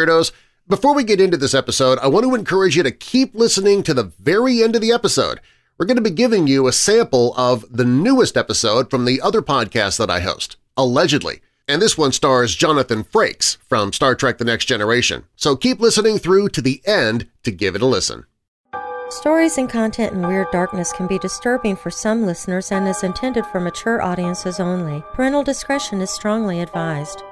Weirdos! Before we get into this episode, I want to encourage you to keep listening to the very end of the episode. We're going to be giving you a sample of the newest episode from the other podcast that I host, Allegedly, and this one stars Jonathan Frakes from Star Trek The Next Generation, so keep listening through to the end to give it a listen. Stories and content in Weird Darkness can be disturbing for some listeners and is intended for mature audiences only. Parental discretion is strongly advised.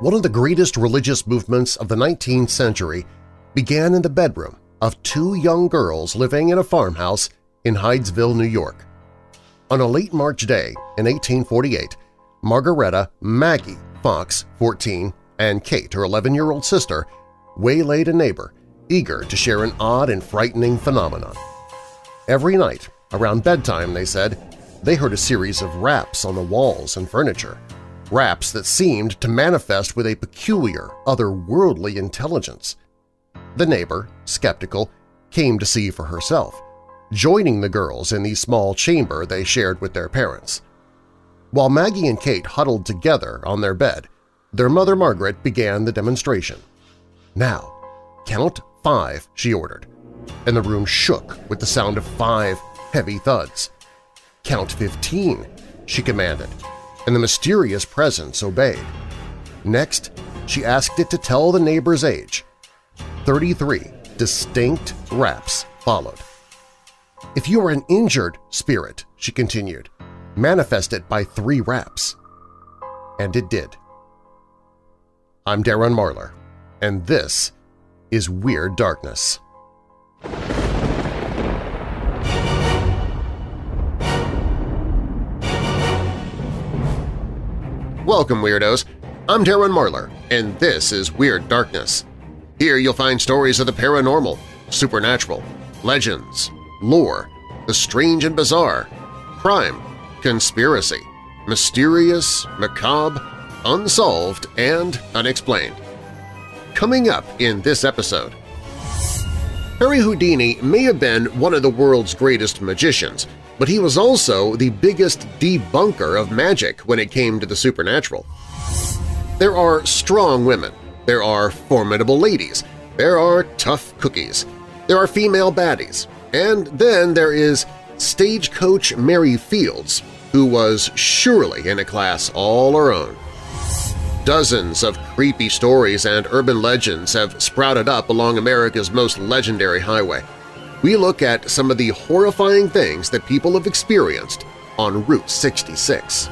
One of the greatest religious movements of the 19th century began in the bedroom of two young girls living in a farmhouse in Hydesville, New York. On a late March day in 1848, Margaretta Maggie Fox, 14, and Kate, her 11-year-old sister, waylaid a neighbor, eager to share an odd and frightening phenomenon. Every night, around bedtime, they said, they heard a series of raps on the walls and furniture, raps that seemed to manifest with a peculiar, otherworldly intelligence. The neighbor, skeptical, came to see for herself, joining the girls in the small chamber they shared with their parents. While Maggie and Kate huddled together on their bed, their mother Margaret began the demonstration. Now, count five, she ordered, and the room shook with the sound of five heavy thuds. Count fifteen, she commanded, and the mysterious presence obeyed. Next, she asked it to tell the neighbor's age. Thirty-three distinct raps followed. If you are an injured spirit, she continued, manifest it by three raps. And it did. I'm Darren Marlar and this is Weird Darkness. Welcome, Weirdos! I'm Darren Marlar, and this is Weird Darkness. Here you'll find stories of the paranormal, supernatural, legends, lore, the strange and bizarre, crime, conspiracy, mysterious, macabre, unsolved, and unexplained coming up in this episode. Harry Houdini may have been one of the world's greatest magicians, but he was also the biggest debunker of magic when it came to the supernatural. There are strong women, there are formidable ladies, there are tough cookies, there are female baddies, and then there is stagecoach Mary Fields, who was surely in a class all her own. Dozens of creepy stories and urban legends have sprouted up along America's most legendary highway. We look at some of the horrifying things that people have experienced on Route 66.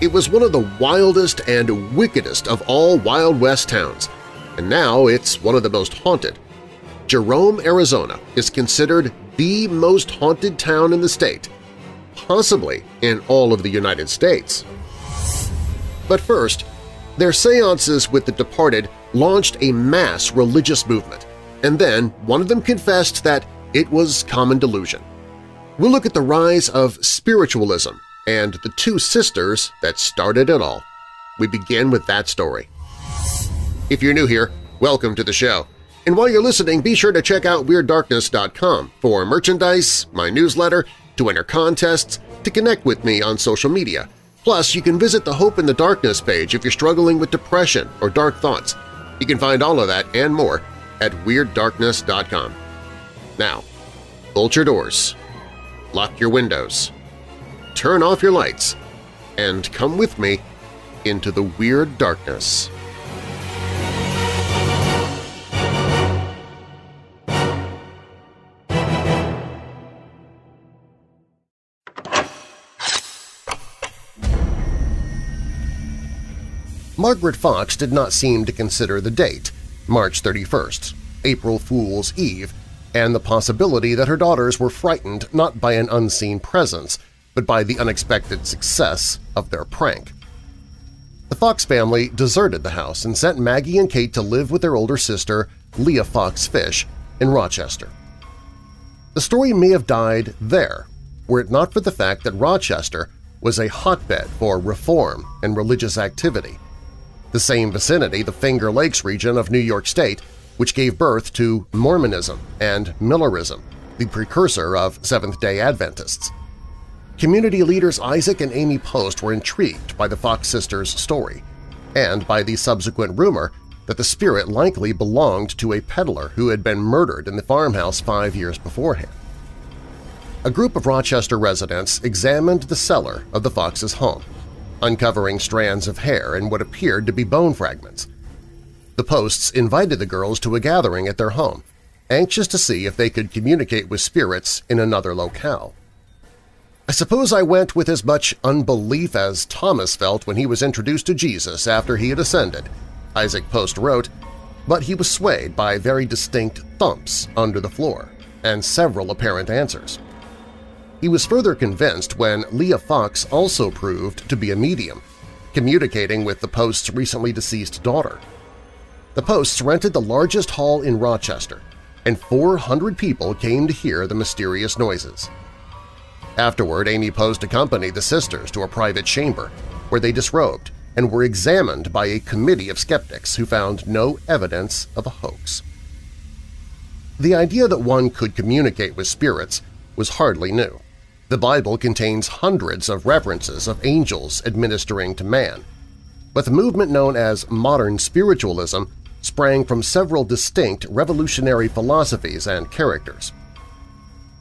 It was one of the wildest and wickedest of all Wild West towns, and now it's one of the most haunted. Jerome, Arizona is considered the most haunted town in the state, possibly in all of the United States. But first, their seances with the departed launched a mass religious movement, and then one of them confessed that it was common delusion. We'll look at the rise of spiritualism and the two sisters that started it all. We begin with that story. If you're new here, welcome to the show. And while you're listening, be sure to check out WeirdDarkness.com for merchandise, my newsletter, to enter contests, to connect with me on social media, Plus, you can visit the Hope in the Darkness page if you're struggling with depression or dark thoughts. You can find all of that and more at WeirdDarkness.com. Now, bolt your doors, lock your windows, turn off your lights, and come with me into the Weird Darkness. Margaret Fox did not seem to consider the date, March 31st, April Fool's Eve, and the possibility that her daughters were frightened not by an unseen presence, but by the unexpected success of their prank. The Fox family deserted the house and sent Maggie and Kate to live with their older sister, Leah Fox Fish, in Rochester. The story may have died there, were it not for the fact that Rochester was a hotbed for reform and religious activity the same vicinity the Finger Lakes region of New York State, which gave birth to Mormonism and Millerism, the precursor of Seventh-day Adventists. Community leaders Isaac and Amy Post were intrigued by the Fox sisters' story and by the subsequent rumor that the spirit likely belonged to a peddler who had been murdered in the farmhouse five years beforehand. A group of Rochester residents examined the cellar of the Fox's home, uncovering strands of hair and what appeared to be bone fragments. The Posts invited the girls to a gathering at their home, anxious to see if they could communicate with spirits in another locale. I suppose I went with as much unbelief as Thomas felt when he was introduced to Jesus after he had ascended, Isaac Post wrote, but he was swayed by very distinct thumps under the floor and several apparent answers. He was further convinced when Leah Fox also proved to be a medium, communicating with the Post's recently deceased daughter. The Posts rented the largest hall in Rochester, and 400 people came to hear the mysterious noises. Afterward, Amy Post accompanied the sisters to a private chamber, where they disrobed and were examined by a committee of skeptics who found no evidence of a hoax. The idea that one could communicate with spirits was hardly new. The Bible contains hundreds of references of angels administering to man, but the movement known as modern spiritualism sprang from several distinct revolutionary philosophies and characters.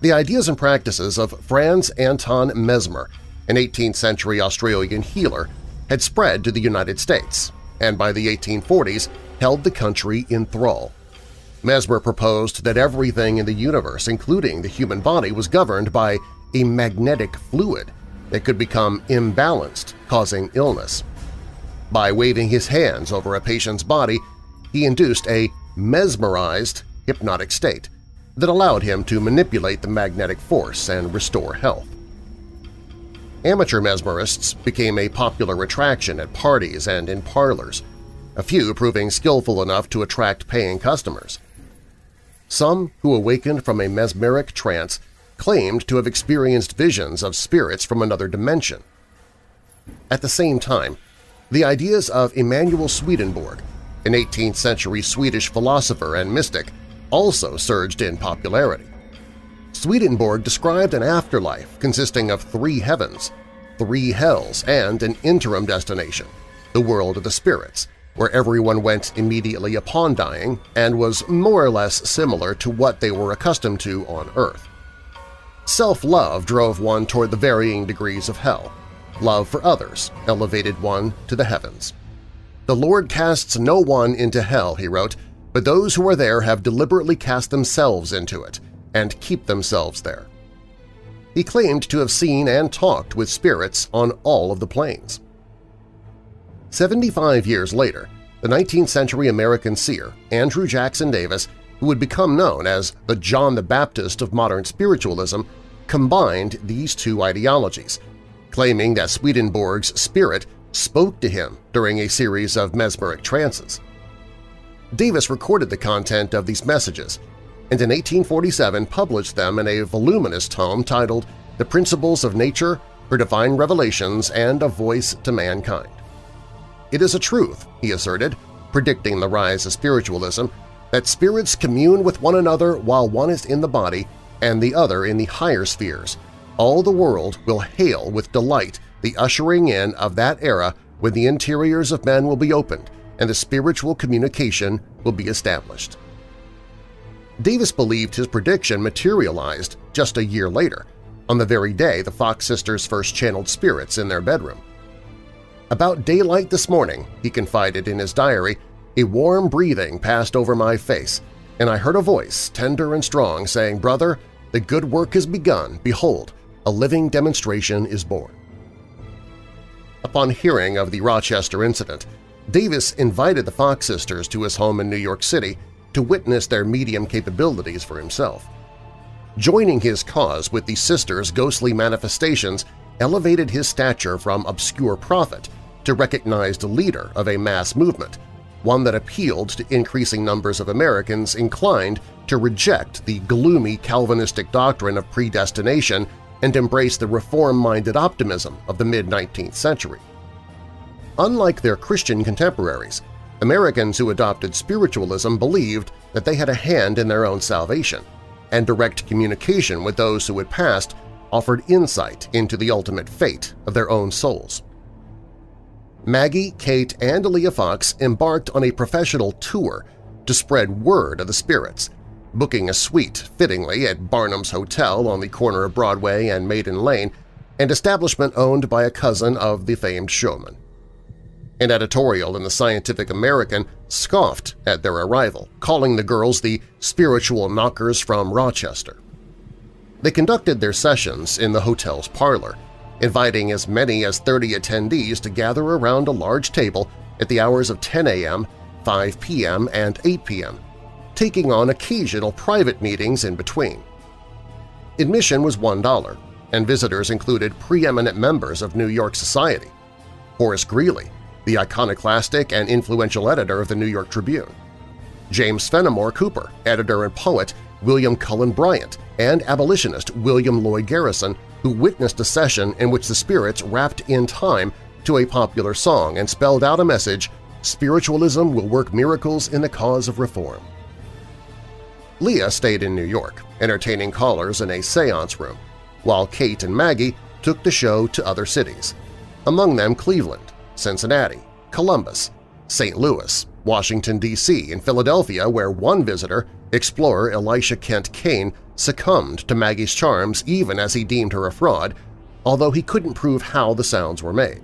The ideas and practices of Franz Anton Mesmer, an 18th-century Australian healer, had spread to the United States, and by the 1840s held the country in thrall. Mesmer proposed that everything in the universe, including the human body, was governed by a magnetic fluid that could become imbalanced, causing illness. By waving his hands over a patient's body, he induced a mesmerized hypnotic state, that allowed him to manipulate the magnetic force and restore health. Amateur mesmerists became a popular attraction at parties and in parlors, a few proving skillful enough to attract paying customers. Some who awakened from a mesmeric trance claimed to have experienced visions of spirits from another dimension. At the same time, the ideas of Emanuel Swedenborg, an 18th-century Swedish philosopher and mystic, also surged in popularity. Swedenborg described an afterlife consisting of three heavens, three hells, and an interim destination, the world of the spirits, where everyone went immediately upon dying and was more or less similar to what they were accustomed to on Earth. Self-love drove one toward the varying degrees of hell. Love for others elevated one to the heavens. The Lord casts no one into hell, he wrote, but those who are there have deliberately cast themselves into it and keep themselves there. He claimed to have seen and talked with spirits on all of the planes. Seventy-five years later, the 19th-century American seer Andrew Jackson Davis, who would become known as the John the Baptist of modern spiritualism, combined these two ideologies, claiming that Swedenborg's spirit spoke to him during a series of mesmeric trances. Davis recorded the content of these messages and in 1847 published them in a voluminous tome titled The Principles of Nature, Her Divine Revelations, and A Voice to Mankind. It is a truth, he asserted, predicting the rise of spiritualism, that spirits commune with one another while one is in the body and the other in the higher spheres. All the world will hail with delight the ushering in of that era when the interiors of men will be opened and the spiritual communication will be established. Davis believed his prediction materialized just a year later, on the very day the Fox sisters first channeled spirits in their bedroom. About daylight this morning, he confided in his diary, a warm breathing passed over my face, and I heard a voice, tender and strong, saying, Brother, the good work has begun. Behold, a living demonstration is born. Upon hearing of the Rochester incident, Davis invited the Fox sisters to his home in New York City to witness their medium capabilities for himself. Joining his cause with the sisters' ghostly manifestations elevated his stature from obscure prophet to recognized leader of a mass movement, one that appealed to increasing numbers of Americans inclined to reject the gloomy Calvinistic doctrine of predestination and embrace the reform-minded optimism of the mid-19th century. Unlike their Christian contemporaries, Americans who adopted spiritualism believed that they had a hand in their own salvation, and direct communication with those who had passed offered insight into the ultimate fate of their own souls. Maggie, Kate, and Leah Fox embarked on a professional tour to spread word of the spirits, booking a suite fittingly at Barnum's Hotel on the corner of Broadway and Maiden Lane, an establishment owned by a cousin of the famed showman. An editorial in the Scientific American scoffed at their arrival, calling the girls the spiritual knockers from Rochester. They conducted their sessions in the hotel's parlor, inviting as many as 30 attendees to gather around a large table at the hours of 10 a.m., 5 p.m., and 8 p.m., taking on occasional private meetings in between. Admission was $1, and visitors included preeminent members of New York society, Horace Greeley, the iconoclastic and influential editor of the New York Tribune, James Fenimore Cooper, editor and poet William Cullen Bryant, and abolitionist William Lloyd Garrison, who witnessed a session in which the spirits rapped in time to a popular song and spelled out a message, Spiritualism will work miracles in the cause of reform. Leah stayed in New York, entertaining callers in a seance room, while Kate and Maggie took the show to other cities, among them Cleveland, Cincinnati, Columbus, St. Louis, Washington, D.C., and Philadelphia where one visitor, explorer Elisha Kent Kane, succumbed to Maggie's charms even as he deemed her a fraud, although he couldn't prove how the sounds were made.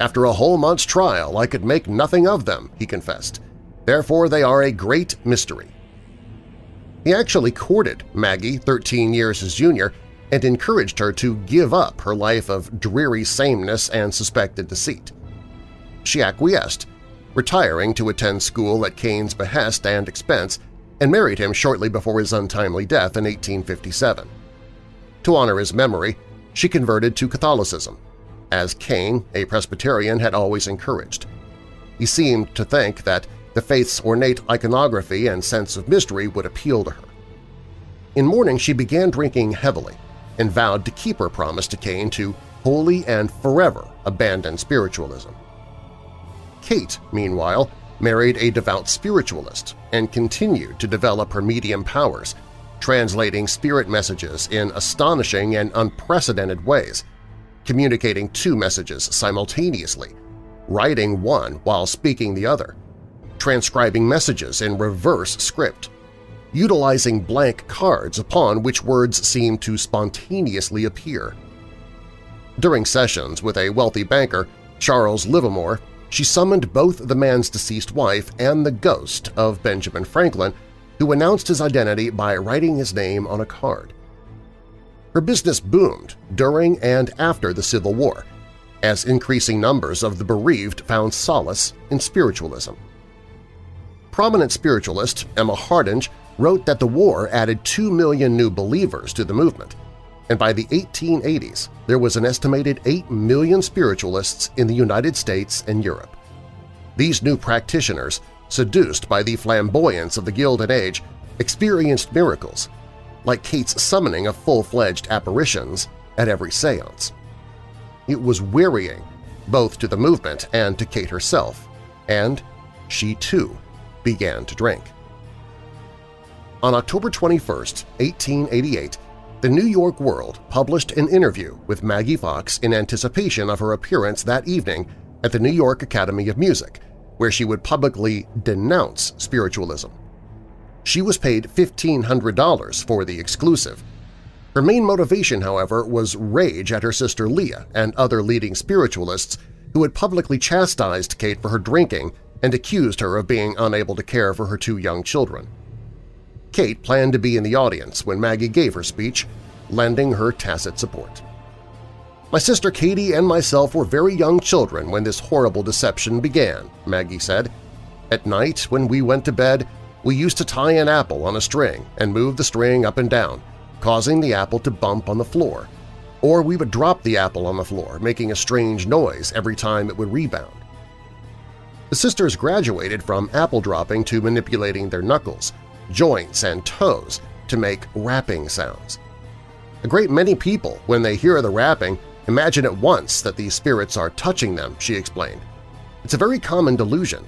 After a whole month's trial, I could make nothing of them, he confessed. Therefore, they are a great mystery. He actually courted Maggie, 13 years his junior, and encouraged her to give up her life of dreary sameness and suspected deceit. She acquiesced, retiring to attend school at Kane's behest and expense, and married him shortly before his untimely death in 1857. To honor his memory, she converted to Catholicism, as Kane, a Presbyterian, had always encouraged. He seemed to think that the faith's ornate iconography and sense of mystery would appeal to her. In mourning, she began drinking heavily, and vowed to keep her promise to Kane to wholly and forever abandon spiritualism. Kate, meanwhile, married a devout spiritualist and continued to develop her medium powers, translating spirit messages in astonishing and unprecedented ways, communicating two messages simultaneously, writing one while speaking the other, transcribing messages in reverse script, utilizing blank cards upon which words seem to spontaneously appear. During sessions with a wealthy banker, Charles Livermore, she summoned both the man's deceased wife and the ghost of Benjamin Franklin, who announced his identity by writing his name on a card. Her business boomed during and after the Civil War, as increasing numbers of the bereaved found solace in spiritualism. Prominent spiritualist Emma Hardinge wrote that the war added 2 million new believers to the movement, and by the 1880s there was an estimated 8 million spiritualists in the United States and Europe. These new practitioners, seduced by the flamboyance of the Gilded Age, experienced miracles, like Kate's summoning of full-fledged apparitions at every seance. It was wearying both to the movement and to Kate herself, and she too began to drink. On October 21, 1888, the New York World published an interview with Maggie Fox in anticipation of her appearance that evening at the New York Academy of Music, where she would publicly denounce spiritualism. She was paid $1,500 for the exclusive. Her main motivation, however, was rage at her sister Leah and other leading spiritualists who had publicly chastised Kate for her drinking and accused her of being unable to care for her two young children. Kate planned to be in the audience when Maggie gave her speech, lending her tacit support. My sister Katie and myself were very young children when this horrible deception began, Maggie said. At night, when we went to bed, we used to tie an apple on a string and move the string up and down, causing the apple to bump on the floor, or we would drop the apple on the floor, making a strange noise every time it would rebound. The sisters graduated from apple dropping to manipulating their knuckles, joints, and toes to make rapping sounds. A great many people, when they hear the rapping, imagine at once that these spirits are touching them, she explained. It's a very common delusion.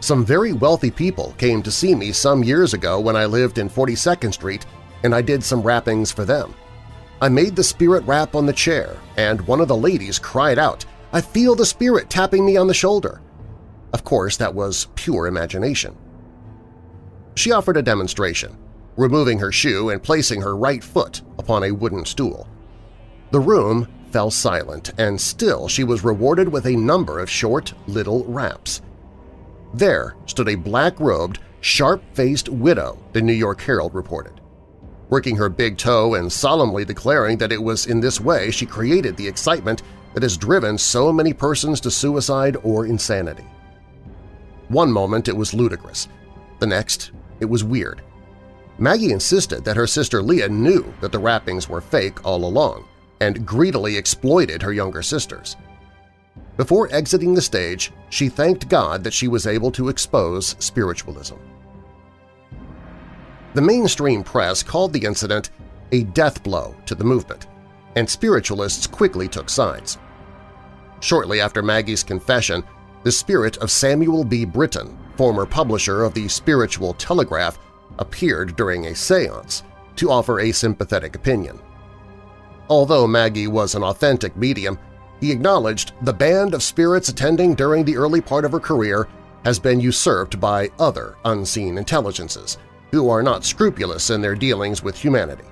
Some very wealthy people came to see me some years ago when I lived in 42nd Street and I did some rappings for them. I made the spirit rap on the chair, and one of the ladies cried out, I feel the spirit tapping me on the shoulder. Of course, that was pure imagination. She offered a demonstration, removing her shoe and placing her right foot upon a wooden stool. The room fell silent, and still she was rewarded with a number of short little raps. There stood a black-robed, sharp-faced widow, the New York Herald reported, working her big toe and solemnly declaring that it was in this way she created the excitement that has driven so many persons to suicide or insanity. One moment it was ludicrous, the next it was weird. Maggie insisted that her sister Leah knew that the rappings were fake all along and greedily exploited her younger sisters. Before exiting the stage, she thanked God that she was able to expose spiritualism. The mainstream press called the incident a death blow to the movement, and spiritualists quickly took sides. Shortly after Maggie's confession, the spirit of Samuel B. Brittan, former publisher of the Spiritual Telegraph, appeared during a seance to offer a sympathetic opinion. Although Maggie was an authentic medium, he acknowledged the band of spirits attending during the early part of her career has been usurped by other unseen intelligences, who are not scrupulous in their dealings with humanity.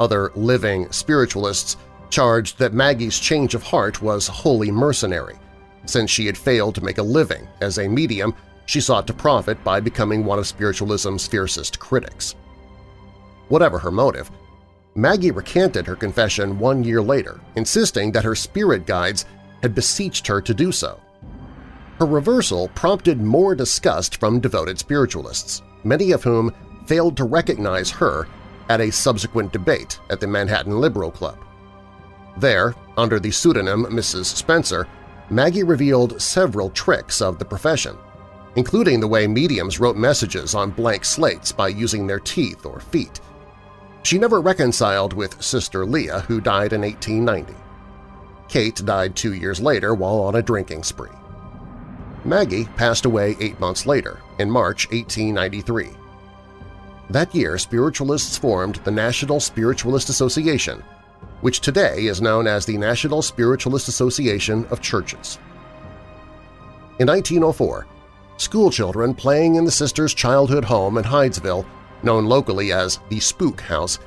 Other living spiritualists charged that Maggie's change of heart was wholly mercenary. Since she had failed to make a living as a medium, she sought to profit by becoming one of spiritualism's fiercest critics. Whatever her motive, Maggie recanted her confession one year later, insisting that her spirit guides had beseeched her to do so. Her reversal prompted more disgust from devoted spiritualists, many of whom failed to recognize her at a subsequent debate at the Manhattan Liberal Club. There, under the pseudonym Mrs. Spencer, Maggie revealed several tricks of the profession, including the way mediums wrote messages on blank slates by using their teeth or feet. She never reconciled with Sister Leah, who died in 1890. Kate died two years later while on a drinking spree. Maggie passed away eight months later, in March 1893. That year, spiritualists formed the National Spiritualist Association, which today is known as the National Spiritualist Association of Churches. In 1904, schoolchildren playing in the sisters' childhood home in Hydesville, known locally as the Spook House,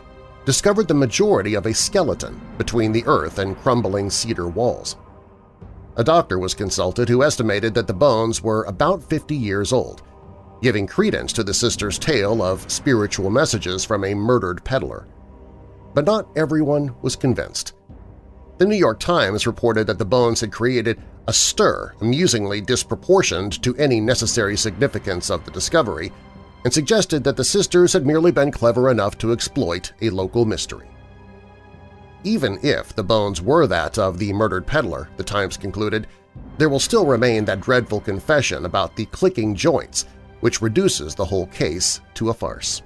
discovered the majority of a skeleton between the earth and crumbling cedar walls. A doctor was consulted who estimated that the bones were about 50 years old, giving credence to the sisters' tale of spiritual messages from a murdered peddler but not everyone was convinced. The New York Times reported that the bones had created a stir amusingly disproportioned to any necessary significance of the discovery and suggested that the sisters had merely been clever enough to exploit a local mystery. Even if the bones were that of the murdered peddler, the Times concluded, there will still remain that dreadful confession about the clicking joints which reduces the whole case to a farce.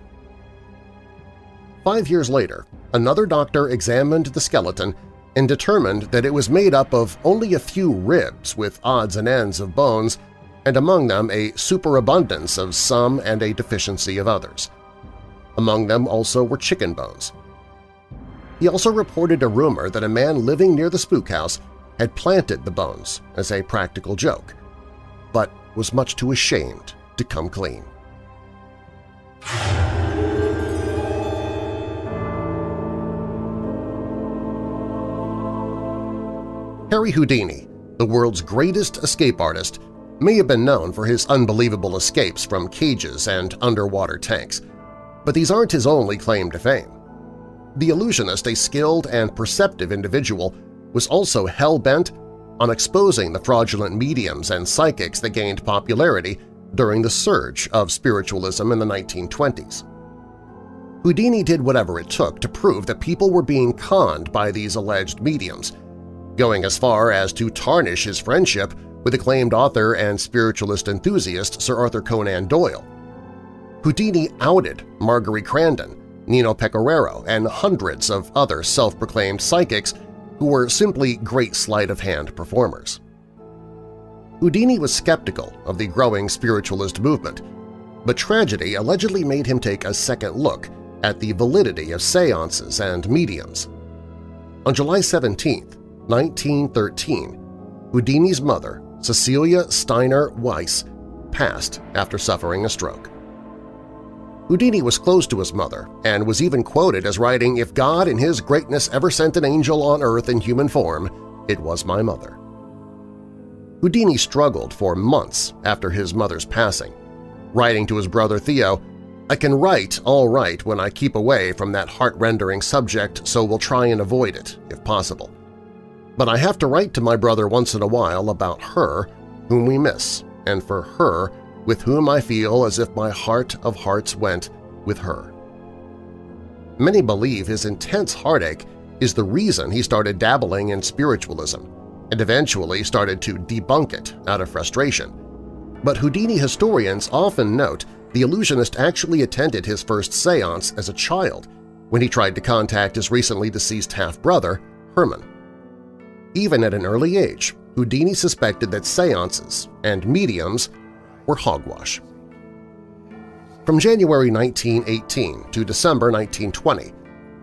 Five years later, another doctor examined the skeleton and determined that it was made up of only a few ribs with odds and ends of bones and among them a superabundance of some and a deficiency of others. Among them also were chicken bones. He also reported a rumor that a man living near the spook house had planted the bones as a practical joke, but was much too ashamed to come clean. Harry Houdini, the world's greatest escape artist, may have been known for his unbelievable escapes from cages and underwater tanks, but these aren't his only claim to fame. The illusionist, a skilled and perceptive individual, was also hell-bent on exposing the fraudulent mediums and psychics that gained popularity during the surge of spiritualism in the 1920s. Houdini did whatever it took to prove that people were being conned by these alleged mediums – going as far as to tarnish his friendship with acclaimed author and spiritualist enthusiast Sir Arthur Conan Doyle. Houdini outed Marguerite Crandon, Nino Pecoraro, and hundreds of other self-proclaimed psychics who were simply great sleight-of-hand performers. Houdini was skeptical of the growing spiritualist movement, but tragedy allegedly made him take a second look at the validity of seances and mediums. On July 17, 1913, Houdini's mother, Cecilia Steiner Weiss, passed after suffering a stroke. Houdini was close to his mother and was even quoted as writing, If God in His greatness ever sent an angel on earth in human form, it was my mother. Houdini struggled for months after his mother's passing, writing to his brother Theo, I can write all right when I keep away from that heart-rendering subject so we'll try and avoid it, if possible. But I have to write to my brother once in a while about her, whom we miss, and for her with whom I feel as if my heart of hearts went with her. Many believe his intense heartache is the reason he started dabbling in spiritualism and eventually started to debunk it out of frustration. But Houdini historians often note the illusionist actually attended his first seance as a child when he tried to contact his recently deceased half-brother, Herman. Even at an early age, Houdini suspected that seances and mediums were hogwash. From January 1918 to December 1920,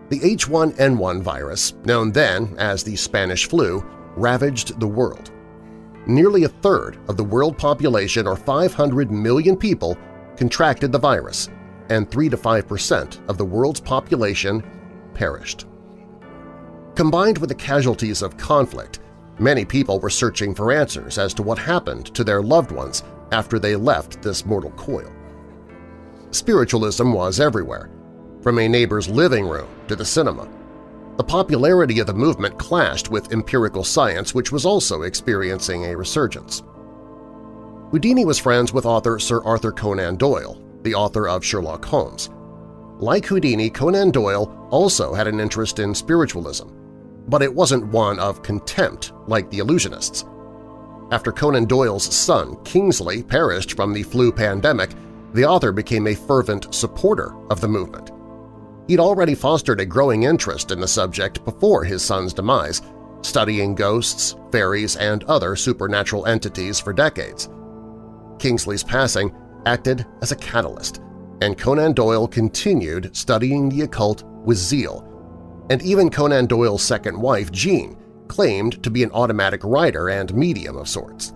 the H1N1 virus, known then as the Spanish flu, ravaged the world. Nearly a third of the world population, or 500 million people, contracted the virus, and 3 to 5 percent of the world's population perished. Combined with the casualties of conflict, many people were searching for answers as to what happened to their loved ones after they left this mortal coil. Spiritualism was everywhere, from a neighbor's living room to the cinema. The popularity of the movement clashed with empirical science, which was also experiencing a resurgence. Houdini was friends with author Sir Arthur Conan Doyle, the author of Sherlock Holmes. Like Houdini, Conan Doyle also had an interest in spiritualism, but it wasn't one of contempt like the illusionists. After Conan Doyle's son, Kingsley, perished from the flu pandemic, the author became a fervent supporter of the movement. He'd already fostered a growing interest in the subject before his son's demise, studying ghosts, fairies, and other supernatural entities for decades. Kingsley's passing acted as a catalyst, and Conan Doyle continued studying the occult with zeal. And even Conan Doyle's second wife, Jean, claimed to be an automatic writer and medium of sorts.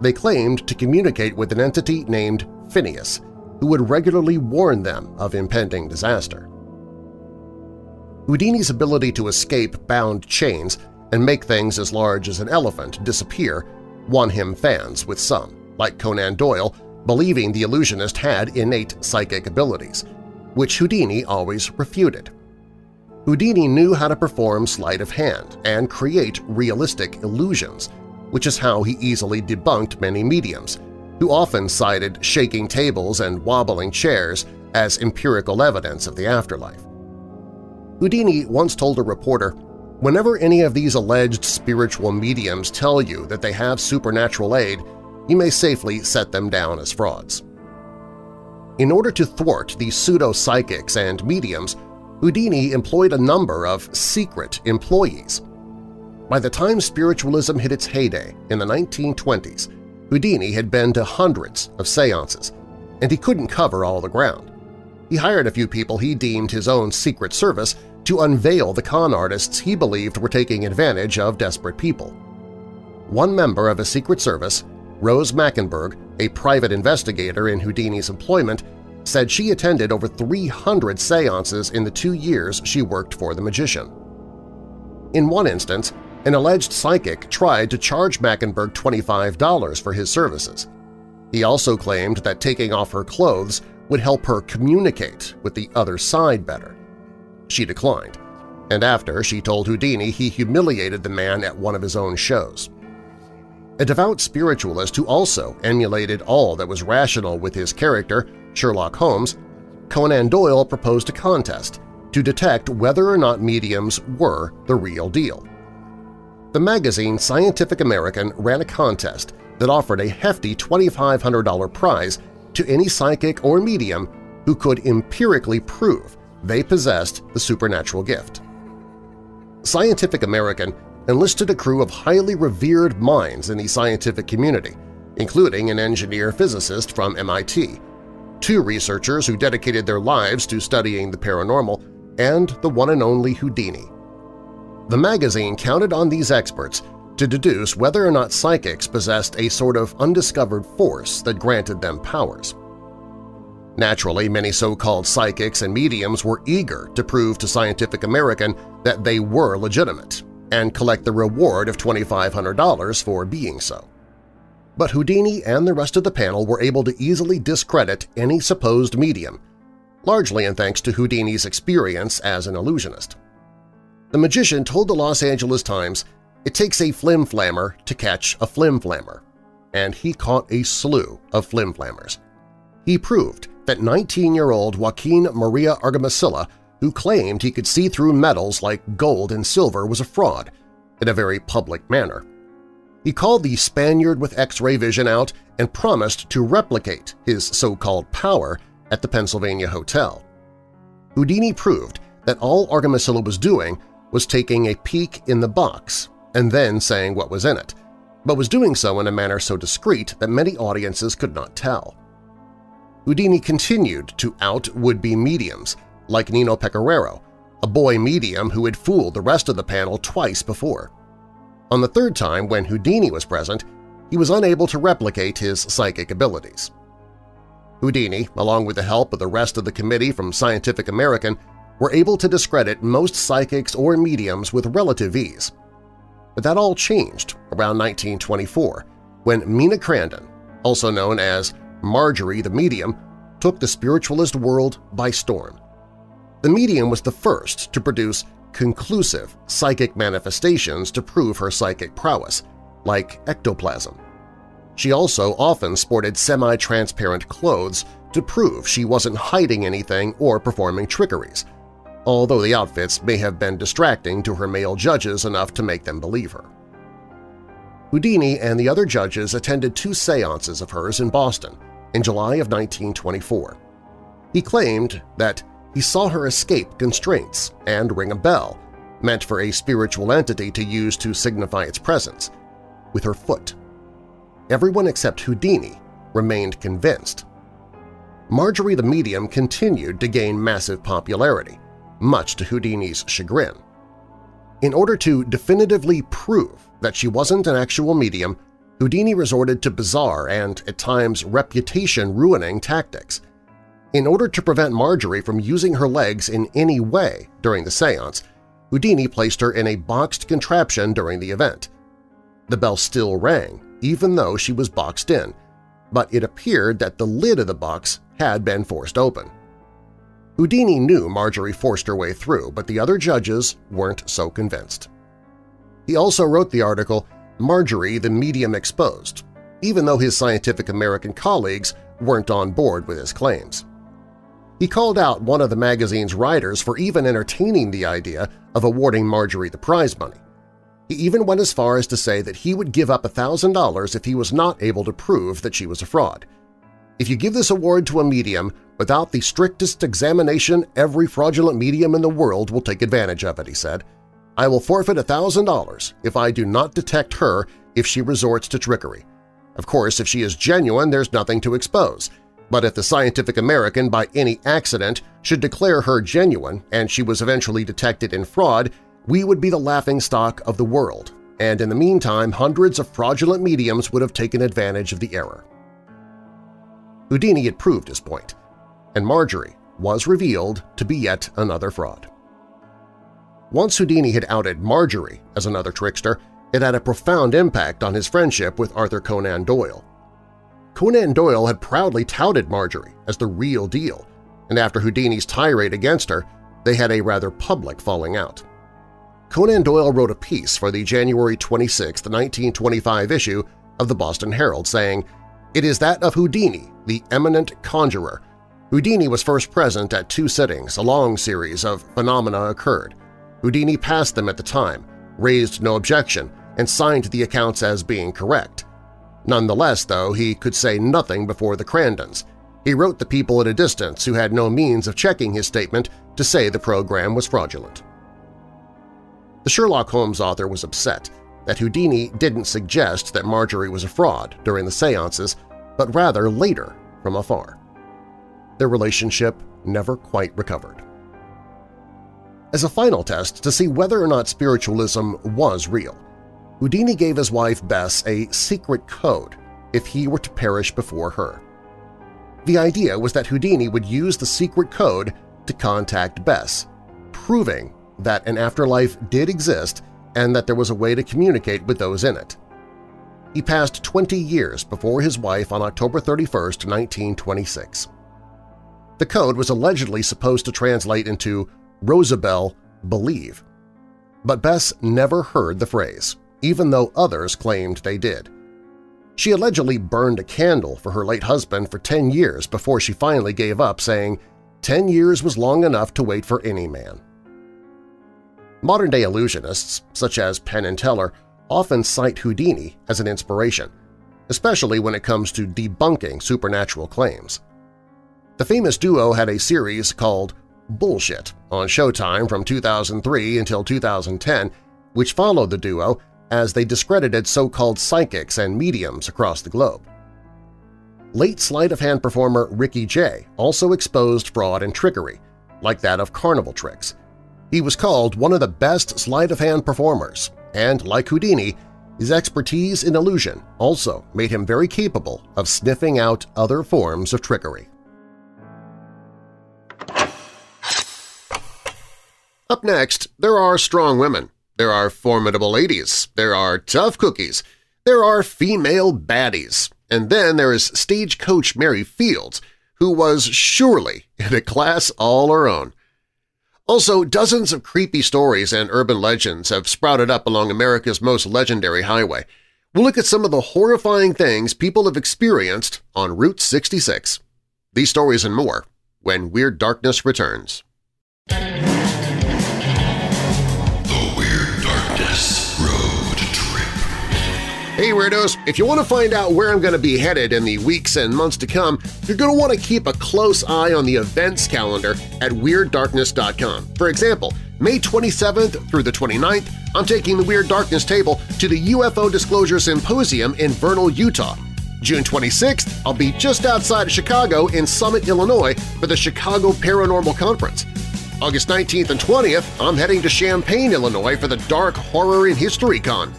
They claimed to communicate with an entity named Phineas, who would regularly warn them of impending disaster. Houdini's ability to escape bound chains and make things as large as an elephant disappear won him fans with some, like Conan Doyle, believing the illusionist had innate psychic abilities, which Houdini always refuted. Houdini knew how to perform sleight of hand and create realistic illusions, which is how he easily debunked many mediums, who often cited shaking tables and wobbling chairs as empirical evidence of the afterlife. Houdini once told a reporter, Whenever any of these alleged spiritual mediums tell you that they have supernatural aid, you may safely set them down as frauds. In order to thwart these pseudo-psychics and mediums, Houdini employed a number of secret employees. By the time spiritualism hit its heyday in the 1920s, Houdini had been to hundreds of seances, and he couldn't cover all the ground. He hired a few people he deemed his own secret service to unveil the con artists he believed were taking advantage of desperate people. One member of his secret service, Rose Mackenberg, a private investigator in Houdini's employment, said she attended over 300 seances in the two years she worked for the magician. In one instance, an alleged psychic tried to charge Mackenberg $25 for his services. He also claimed that taking off her clothes would help her communicate with the other side better. She declined, and after she told Houdini he humiliated the man at one of his own shows. A devout spiritualist who also emulated all that was rational with his character Sherlock Holmes, Conan Doyle proposed a contest to detect whether or not mediums were the real deal. The magazine Scientific American ran a contest that offered a hefty $2,500 prize to any psychic or medium who could empirically prove they possessed the supernatural gift. Scientific American enlisted a crew of highly revered minds in the scientific community, including an engineer-physicist from MIT, two researchers who dedicated their lives to studying the paranormal, and the one and only Houdini. The magazine counted on these experts to deduce whether or not psychics possessed a sort of undiscovered force that granted them powers. Naturally, many so-called psychics and mediums were eager to prove to Scientific American that they were legitimate and collect the reward of $2,500 for being so. But Houdini and the rest of the panel were able to easily discredit any supposed medium, largely in thanks to Houdini's experience as an illusionist. The magician told the Los Angeles Times it takes a flim-flammer to catch a flim-flammer, and he caught a slew of flim-flammers. He proved that 19-year-old Joaquin Maria Argamasilla, who claimed he could see through metals like gold and silver, was a fraud in a very public manner. He called the Spaniard with X-ray vision out and promised to replicate his so-called power at the Pennsylvania Hotel. Houdini proved that all Argamasilla was doing was taking a peek in the box and then saying what was in it, but was doing so in a manner so discreet that many audiences could not tell. Houdini continued to out would-be mediums, like Nino Pecoraro, a boy medium who had fooled the rest of the panel twice before. On the third time, when Houdini was present, he was unable to replicate his psychic abilities. Houdini, along with the help of the rest of the committee from Scientific American, were able to discredit most psychics or mediums with relative ease. But that all changed around 1924 when Mina Crandon, also known as Margery the Medium, took the spiritualist world by storm. The medium was the first to produce conclusive psychic manifestations to prove her psychic prowess, like ectoplasm. She also often sported semi-transparent clothes to prove she wasn't hiding anything or performing trickeries, although the outfits may have been distracting to her male judges enough to make them believe her. Houdini and the other judges attended two seances of hers in Boston in July of 1924. He claimed that he saw her escape constraints and ring a bell, meant for a spiritual entity to use to signify its presence, with her foot. Everyone except Houdini remained convinced. Margery the Medium continued to gain massive popularity, much to Houdini's chagrin. In order to definitively prove that she wasn't an actual medium, Houdini resorted to bizarre and, at times, reputation-ruining tactics. In order to prevent Margery from using her legs in any way during the seance, Houdini placed her in a boxed contraption during the event. The bell still rang, even though she was boxed in, but it appeared that the lid of the box had been forced open. Houdini knew Margery forced her way through, but the other judges weren't so convinced. He also wrote the article Margery the Medium Exposed, even though his Scientific American colleagues weren't on board with his claims. He called out one of the magazine's writers for even entertaining the idea of awarding Margery the prize money. He even went as far as to say that he would give up $1,000 if he was not able to prove that she was a fraud. If you give this award to a medium without the strictest examination, every fraudulent medium in the world will take advantage of it, he said. I will forfeit $1,000 if I do not detect her if she resorts to trickery. Of course, if she is genuine, there's nothing to expose, but if the Scientific American by any accident should declare her genuine and she was eventually detected in fraud, we would be the laughingstock of the world, and in the meantime hundreds of fraudulent mediums would have taken advantage of the error. Houdini had proved his point, and Margery was revealed to be yet another fraud. Once Houdini had outed Margery as another trickster, it had a profound impact on his friendship with Arthur Conan Doyle. Conan Doyle had proudly touted Margery as the real deal, and after Houdini's tirade against her, they had a rather public falling out. Conan Doyle wrote a piece for the January 26, 1925 issue of the Boston Herald saying, It is that of Houdini, the eminent conjurer. Houdini was first present at two sittings, a long series of phenomena occurred. Houdini passed them at the time, raised no objection, and signed the accounts as being correct. Nonetheless, though, he could say nothing before the Crandons. He wrote the people at a distance who had no means of checking his statement to say the program was fraudulent. The Sherlock Holmes author was upset that Houdini didn't suggest that Margery was a fraud during the seances, but rather later from afar. their relationship never quite recovered. As a final test to see whether or not spiritualism was real, Houdini gave his wife Bess a secret code if he were to perish before her. The idea was that Houdini would use the secret code to contact Bess, proving that an afterlife did exist and that there was a way to communicate with those in it. He passed 20 years before his wife on October 31, 1926. The code was allegedly supposed to translate into Rosabelle, believe. But Bess never heard the phrase, even though others claimed they did. She allegedly burned a candle for her late husband for 10 years before she finally gave up, saying, 10 years was long enough to wait for any man. Modern-day illusionists, such as Penn and Teller, often cite Houdini as an inspiration, especially when it comes to debunking supernatural claims. The famous duo had a series called Bullshit on Showtime from 2003 until 2010, which followed the duo as they discredited so-called psychics and mediums across the globe. Late sleight-of-hand performer Ricky Jay also exposed fraud and trickery, like that of carnival tricks, he was called one of the best sleight-of-hand performers, and like Houdini, his expertise in illusion also made him very capable of sniffing out other forms of trickery. Up next, there are strong women, there are formidable ladies, there are tough cookies, there are female baddies, and then there is stagecoach Mary Fields, who was surely in a class all her own. Also, dozens of creepy stories and urban legends have sprouted up along America's most legendary highway. We'll look at some of the horrifying things people have experienced on Route 66. These stories and more when Weird Darkness returns. Hey Weirdos! If you want to find out where I'm going to be headed in the weeks and months to come, you're going to want to keep a close eye on the events calendar at WeirdDarkness.com. For example, May 27th through the 29th, I'm taking the Weird Darkness table to the UFO Disclosure Symposium in Vernal, Utah. June 26th, I'll be just outside of Chicago in Summit, Illinois for the Chicago Paranormal Conference. August 19th and 20th, I'm heading to Champaign, Illinois for the Dark Horror in History Con.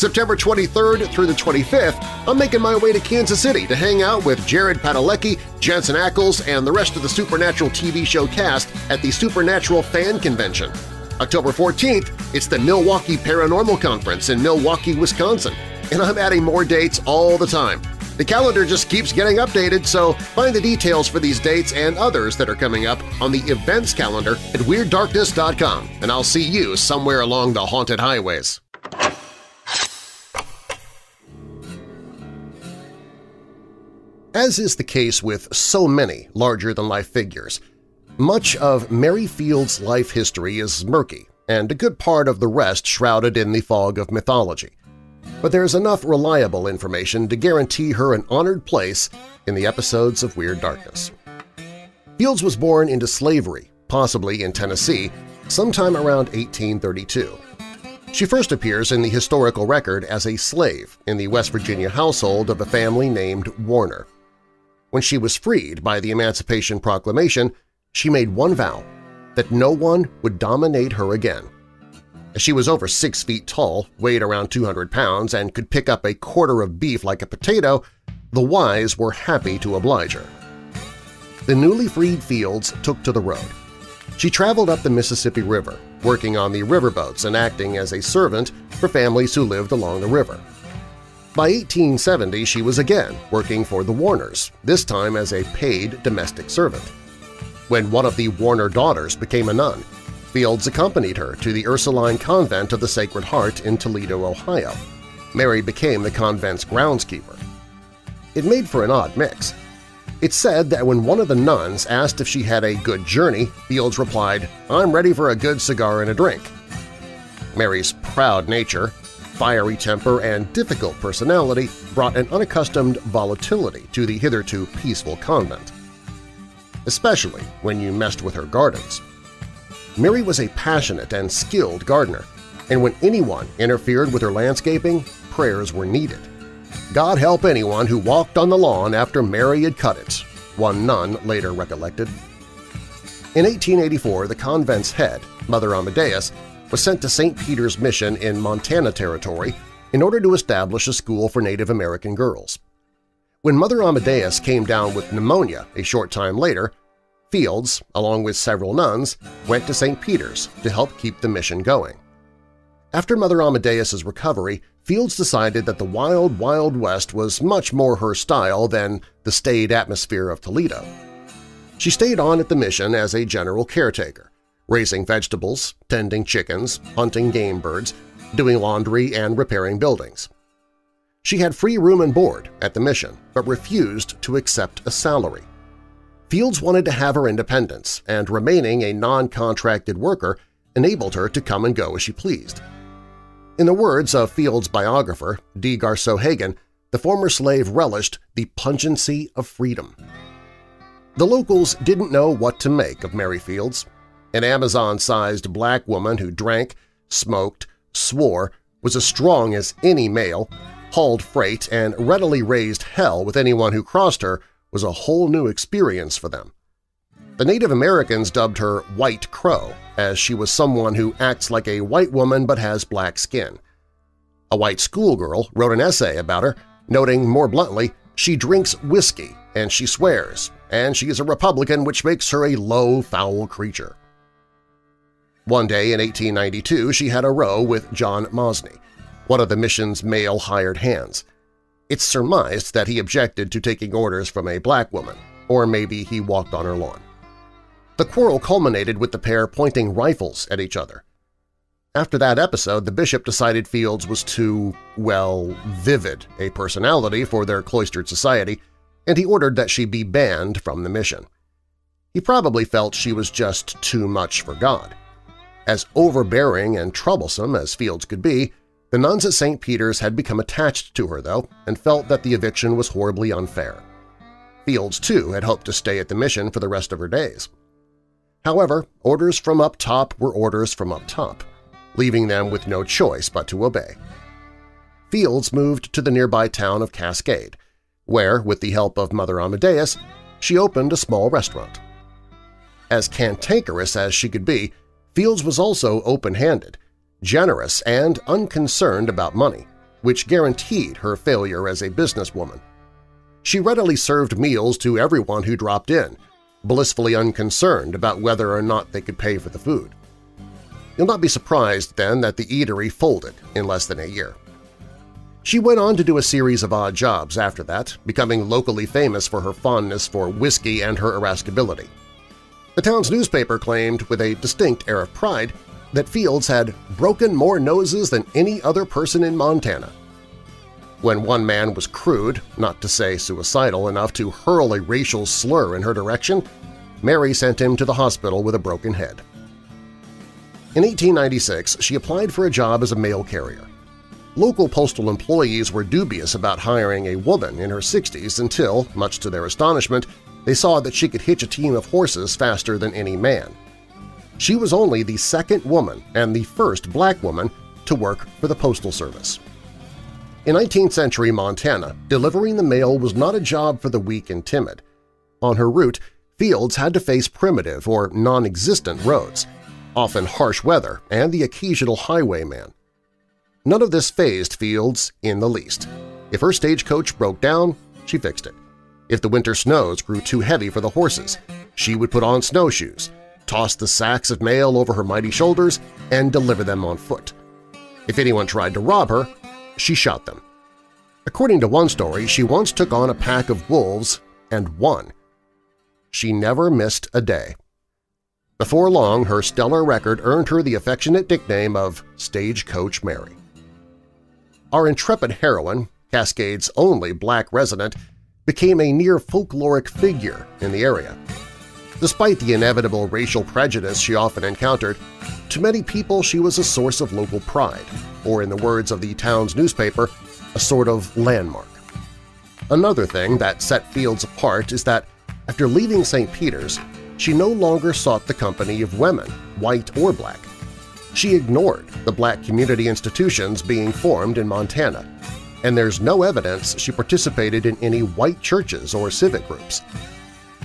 September 23rd through the 25th, I'm making my way to Kansas City to hang out with Jared Padalecki, Jensen Ackles, and the rest of the Supernatural TV show cast at the Supernatural Fan Convention. October 14th, it's the Milwaukee Paranormal Conference in Milwaukee, Wisconsin, and I'm adding more dates all the time. The calendar just keeps getting updated, so find the details for these dates and others that are coming up on the events calendar at WeirdDarkness.com, and I'll see you somewhere along the haunted highways. As is the case with so many larger-than-life figures, much of Mary Field's life history is murky and a good part of the rest shrouded in the fog of mythology. But there's enough reliable information to guarantee her an honored place in the episodes of Weird Darkness. Fields was born into slavery, possibly in Tennessee, sometime around 1832. She first appears in the historical record as a slave in the West Virginia household of a family named Warner. When she was freed by the Emancipation Proclamation, she made one vow that no one would dominate her again. As she was over six feet tall, weighed around 200 pounds, and could pick up a quarter of beef like a potato, the wise were happy to oblige her. The newly freed Fields took to the road. She traveled up the Mississippi River, working on the riverboats and acting as a servant for families who lived along the river. By 1870, she was again working for the Warners, this time as a paid domestic servant. When one of the Warner daughters became a nun, Fields accompanied her to the Ursuline Convent of the Sacred Heart in Toledo, Ohio. Mary became the convent's groundskeeper. It made for an odd mix. It's said that when one of the nuns asked if she had a good journey, Fields replied, I'm ready for a good cigar and a drink. Mary's proud nature fiery temper and difficult personality brought an unaccustomed volatility to the hitherto peaceful convent, especially when you messed with her gardens. Mary was a passionate and skilled gardener, and when anyone interfered with her landscaping, prayers were needed. God help anyone who walked on the lawn after Mary had cut it, one nun later recollected. In 1884, the convent's head, Mother Amadeus, was sent to St. Peter's Mission in Montana Territory in order to establish a school for Native American girls. When Mother Amadeus came down with pneumonia a short time later, Fields, along with several nuns, went to St. Peter's to help keep the mission going. After Mother Amadeus's recovery, Fields decided that the wild, wild west was much more her style than the staid atmosphere of Toledo. She stayed on at the mission as a general caretaker, raising vegetables, tending chickens, hunting game birds, doing laundry, and repairing buildings. She had free room and board at the mission, but refused to accept a salary. Fields wanted to have her independence, and remaining a non-contracted worker enabled her to come and go as she pleased. In the words of Fields' biographer, D. Garceau Hagen, the former slave relished the pungency of freedom. The locals didn't know what to make of Mary Fields, an Amazon-sized black woman who drank, smoked, swore, was as strong as any male, hauled freight, and readily raised hell with anyone who crossed her was a whole new experience for them. The Native Americans dubbed her White Crow, as she was someone who acts like a white woman but has black skin. A white schoolgirl wrote an essay about her, noting more bluntly, she drinks whiskey and she swears, and she is a Republican which makes her a low, foul creature. One day in 1892 she had a row with John Mosney, one of the mission's male hired hands. It's surmised that he objected to taking orders from a black woman, or maybe he walked on her lawn. The quarrel culminated with the pair pointing rifles at each other. After that episode, the bishop decided Fields was too, well, vivid a personality for their cloistered society, and he ordered that she be banned from the mission. He probably felt she was just too much for God. As overbearing and troublesome as Fields could be, the nuns at St. Peter's had become attached to her, though, and felt that the eviction was horribly unfair. Fields, too, had hoped to stay at the mission for the rest of her days. However, orders from up top were orders from up top, leaving them with no choice but to obey. Fields moved to the nearby town of Cascade, where, with the help of Mother Amadeus, she opened a small restaurant. As cantankerous as she could be, Fields was also open-handed, generous, and unconcerned about money, which guaranteed her failure as a businesswoman. She readily served meals to everyone who dropped in, blissfully unconcerned about whether or not they could pay for the food. You'll not be surprised, then, that the eatery folded in less than a year. She went on to do a series of odd jobs after that, becoming locally famous for her fondness for whiskey and her irascibility. The town's newspaper claimed, with a distinct air of pride, that Fields had broken more noses than any other person in Montana. When one man was crude, not to say suicidal, enough to hurl a racial slur in her direction, Mary sent him to the hospital with a broken head. In 1896, she applied for a job as a mail carrier. Local postal employees were dubious about hiring a woman in her 60s until, much to their astonishment, they saw that she could hitch a team of horses faster than any man. She was only the second woman and the first black woman to work for the Postal Service. In 19th century Montana, delivering the mail was not a job for the weak and timid. On her route, Fields had to face primitive or non-existent roads, often harsh weather, and the occasional highwayman. None of this fazed Fields in the least. If her stagecoach broke down, she fixed it. If the winter snows grew too heavy for the horses, she would put on snowshoes, toss the sacks of mail over her mighty shoulders, and deliver them on foot. If anyone tried to rob her, she shot them. According to one story, she once took on a pack of wolves and won. She never missed a day. Before long, her stellar record earned her the affectionate nickname of Stagecoach Mary. Our intrepid heroine, Cascade's only black resident, became a near folkloric figure in the area. Despite the inevitable racial prejudice she often encountered, to many people she was a source of local pride, or in the words of the town's newspaper, a sort of landmark. Another thing that set Fields apart is that, after leaving St. Peter's, she no longer sought the company of women, white or black. She ignored the black community institutions being formed in Montana and there's no evidence she participated in any white churches or civic groups.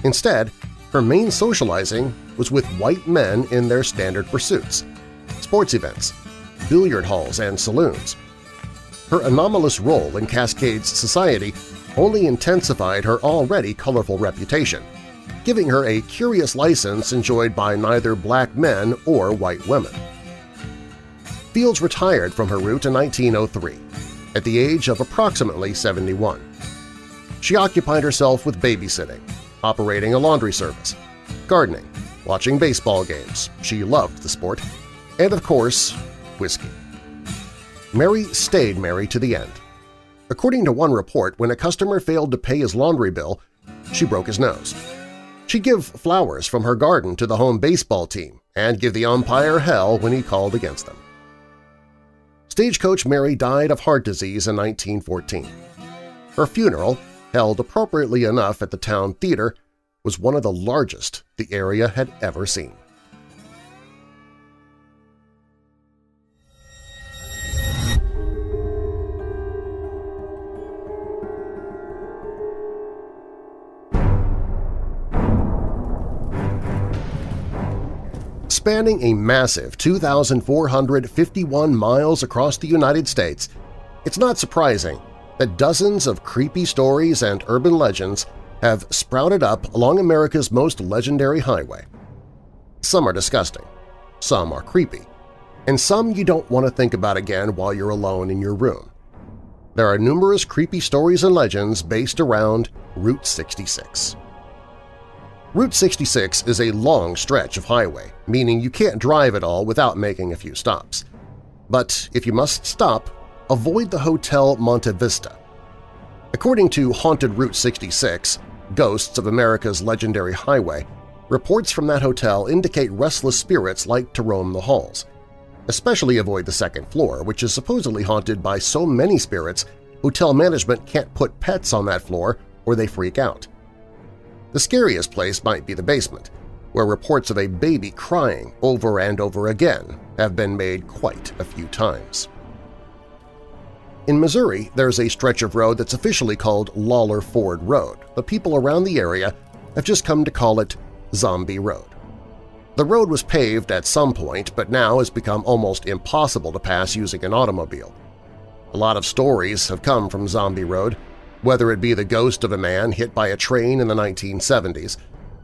Instead, her main socializing was with white men in their standard pursuits – sports events, billiard halls, and saloons. Her anomalous role in Cascade's society only intensified her already colorful reputation, giving her a curious license enjoyed by neither black men or white women. Fields retired from her route in 1903, at the age of approximately 71. She occupied herself with babysitting, operating a laundry service, gardening, watching baseball games – she loved the sport – and, of course, whiskey. Mary stayed Mary to the end. According to one report, when a customer failed to pay his laundry bill, she broke his nose. She'd give flowers from her garden to the home baseball team and give the umpire hell when he called against them. Stagecoach Mary died of heart disease in 1914. Her funeral, held appropriately enough at the town theater, was one of the largest the area had ever seen. Spanning a massive 2,451 miles across the United States, it's not surprising that dozens of creepy stories and urban legends have sprouted up along America's most legendary highway. Some are disgusting, some are creepy, and some you don't want to think about again while you're alone in your room. There are numerous creepy stories and legends based around Route 66. Route 66 is a long stretch of highway, meaning you can't drive it all without making a few stops. But if you must stop, avoid the Hotel Monte Vista. According to Haunted Route 66, Ghosts of America's Legendary Highway, reports from that hotel indicate restless spirits like to roam the halls. Especially avoid the second floor, which is supposedly haunted by so many spirits hotel management can't put pets on that floor or they freak out. The scariest place might be the basement, where reports of a baby crying over and over again have been made quite a few times. In Missouri, there's a stretch of road that's officially called Lawler Ford Road, but people around the area have just come to call it Zombie Road. The road was paved at some point, but now has become almost impossible to pass using an automobile. A lot of stories have come from Zombie Road, whether it be the ghost of a man hit by a train in the 1970s,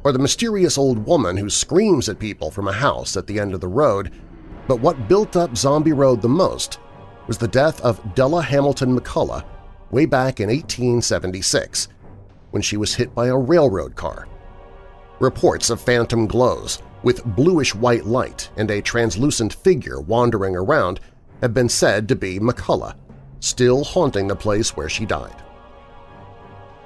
or the mysterious old woman who screams at people from a house at the end of the road, but what built up Zombie Road the most was the death of Della Hamilton McCullough way back in 1876, when she was hit by a railroad car. Reports of phantom glows with bluish-white light and a translucent figure wandering around have been said to be McCullough, still haunting the place where she died.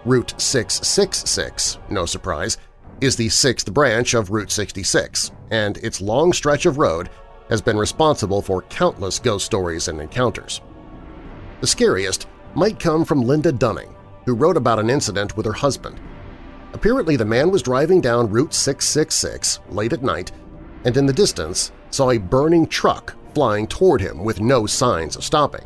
Route 666, no surprise, is the sixth branch of Route 66, and its long stretch of road has been responsible for countless ghost stories and encounters. The scariest might come from Linda Dunning, who wrote about an incident with her husband. Apparently the man was driving down Route 666 late at night and in the distance saw a burning truck flying toward him with no signs of stopping.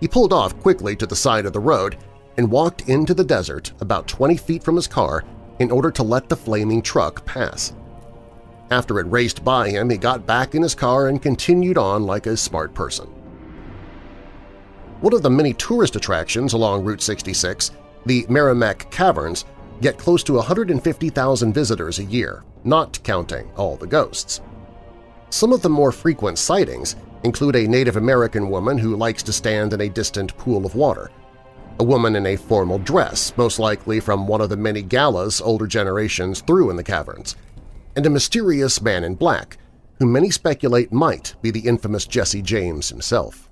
He pulled off quickly to the side of the road and walked into the desert about 20 feet from his car in order to let the flaming truck pass. After it raced by him, he got back in his car and continued on like a smart person. One of the many tourist attractions along Route 66, the Meramec Caverns, get close to 150,000 visitors a year, not counting all the ghosts. Some of the more frequent sightings include a Native American woman who likes to stand in a distant pool of water, a woman in a formal dress, most likely from one of the many galas older generations threw in the caverns, and a mysterious man in black, who many speculate might be the infamous Jesse James himself.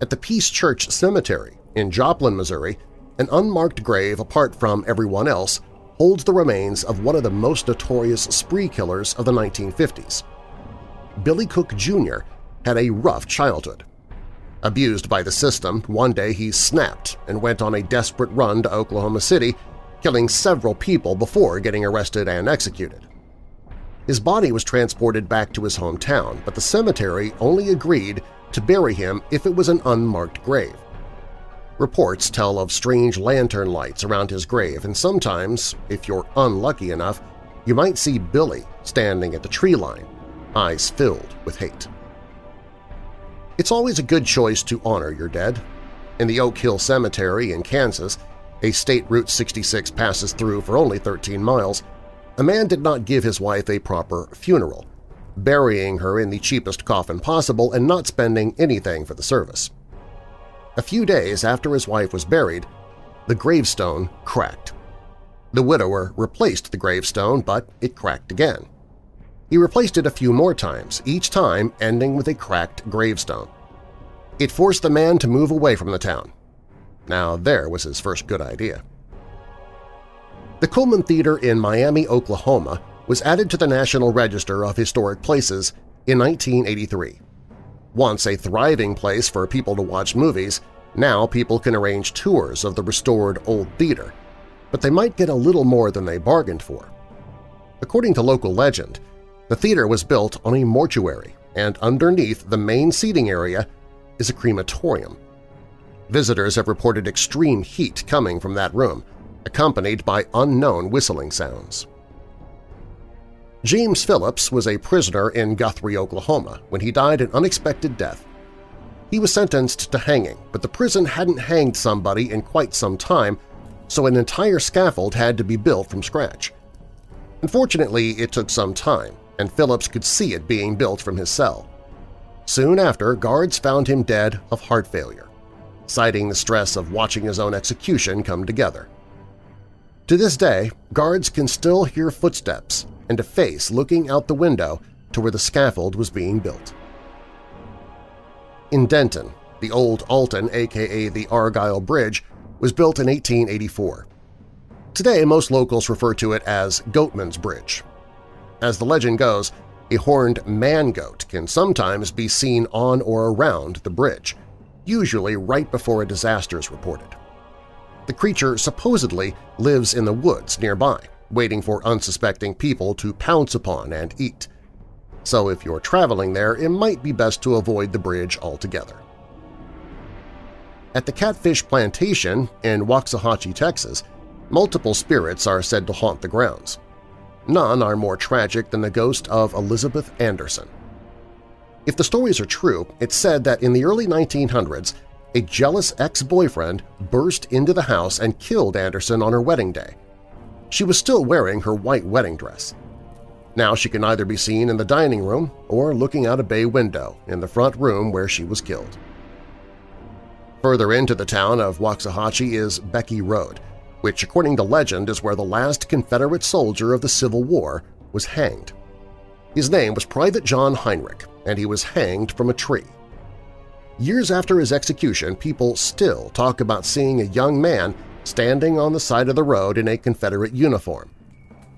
At the Peace Church Cemetery in Joplin, Missouri, an unmarked grave apart from everyone else holds the remains of one of the most notorious spree killers of the 1950s. Billy Cook Jr. had a rough childhood, Abused by the system, one day he snapped and went on a desperate run to Oklahoma City, killing several people before getting arrested and executed. His body was transported back to his hometown, but the cemetery only agreed to bury him if it was an unmarked grave. Reports tell of strange lantern lights around his grave, and sometimes, if you're unlucky enough, you might see Billy standing at the tree line, eyes filled with hate. It's always a good choice to honor your dead. In the Oak Hill Cemetery in Kansas, a state Route 66 passes through for only 13 miles, a man did not give his wife a proper funeral, burying her in the cheapest coffin possible and not spending anything for the service. A few days after his wife was buried, the gravestone cracked. The widower replaced the gravestone, but it cracked again. He replaced it a few more times, each time ending with a cracked gravestone. It forced the man to move away from the town. Now there was his first good idea. The Coleman Theater in Miami, Oklahoma was added to the National Register of Historic Places in 1983. Once a thriving place for people to watch movies, now people can arrange tours of the restored old theater, but they might get a little more than they bargained for. According to local legend, the theater was built on a mortuary, and underneath the main seating area is a crematorium. Visitors have reported extreme heat coming from that room, accompanied by unknown whistling sounds. James Phillips was a prisoner in Guthrie, Oklahoma, when he died an unexpected death. He was sentenced to hanging, but the prison hadn't hanged somebody in quite some time, so an entire scaffold had to be built from scratch. Unfortunately, it took some time, and Phillips could see it being built from his cell. Soon after, guards found him dead of heart failure, citing the stress of watching his own execution come together. To this day, guards can still hear footsteps and a face looking out the window to where the scaffold was being built. In Denton, the old Alton, aka the Argyle Bridge, was built in 1884. Today, most locals refer to it as Goatman's Bridge. As the legend goes, a horned man-goat can sometimes be seen on or around the bridge, usually right before a disaster is reported. The creature supposedly lives in the woods nearby, waiting for unsuspecting people to pounce upon and eat. So if you're traveling there, it might be best to avoid the bridge altogether. At the Catfish Plantation in Waxahachie, Texas, multiple spirits are said to haunt the grounds. None are more tragic than the ghost of Elizabeth Anderson. If the stories are true, it's said that in the early 1900s, a jealous ex-boyfriend burst into the house and killed Anderson on her wedding day. She was still wearing her white wedding dress. Now she can either be seen in the dining room or looking out a bay window in the front room where she was killed. Further into the town of Waxahachie is Becky Road, which according to legend is where the last Confederate soldier of the Civil War was hanged. His name was Private John Heinrich, and he was hanged from a tree. Years after his execution, people still talk about seeing a young man standing on the side of the road in a Confederate uniform.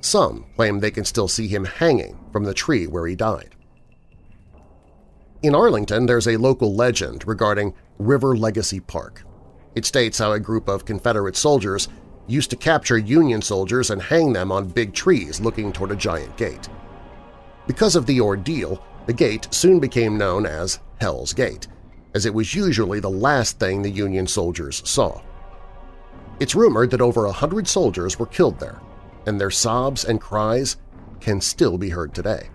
Some claim they can still see him hanging from the tree where he died. In Arlington, there's a local legend regarding River Legacy Park. It states how a group of Confederate soldiers used to capture Union soldiers and hang them on big trees looking toward a giant gate. Because of the ordeal, the gate soon became known as Hell's Gate, as it was usually the last thing the Union soldiers saw. It's rumored that over a hundred soldiers were killed there, and their sobs and cries can still be heard today.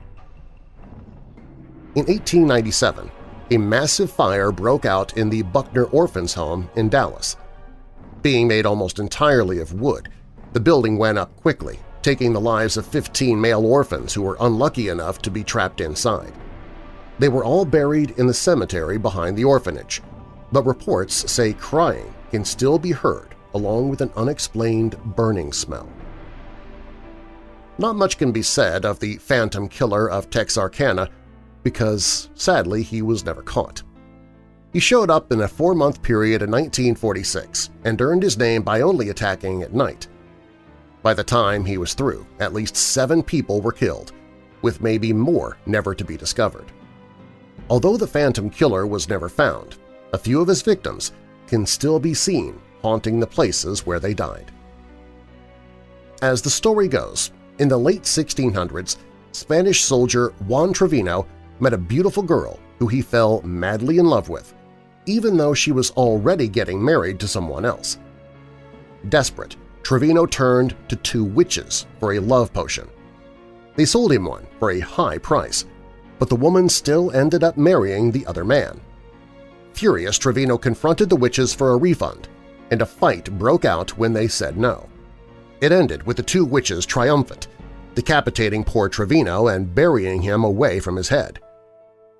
In 1897, a massive fire broke out in the Buckner Orphans Home in Dallas. Being made almost entirely of wood, the building went up quickly, taking the lives of 15 male orphans who were unlucky enough to be trapped inside. They were all buried in the cemetery behind the orphanage, but reports say crying can still be heard along with an unexplained burning smell. Not much can be said of the phantom killer of Texarkana because, sadly, he was never caught. He showed up in a four-month period in 1946 and earned his name by only attacking at night. By the time he was through, at least seven people were killed, with maybe more never to be discovered. Although the Phantom Killer was never found, a few of his victims can still be seen haunting the places where they died. As the story goes, in the late 1600s, Spanish soldier Juan Trevino met a beautiful girl who he fell madly in love with, even though she was already getting married to someone else. Desperate, Trevino turned to two witches for a love potion. They sold him one for a high price, but the woman still ended up marrying the other man. Furious, Trevino confronted the witches for a refund, and a fight broke out when they said no. It ended with the two witches triumphant, decapitating poor Trevino and burying him away from his head.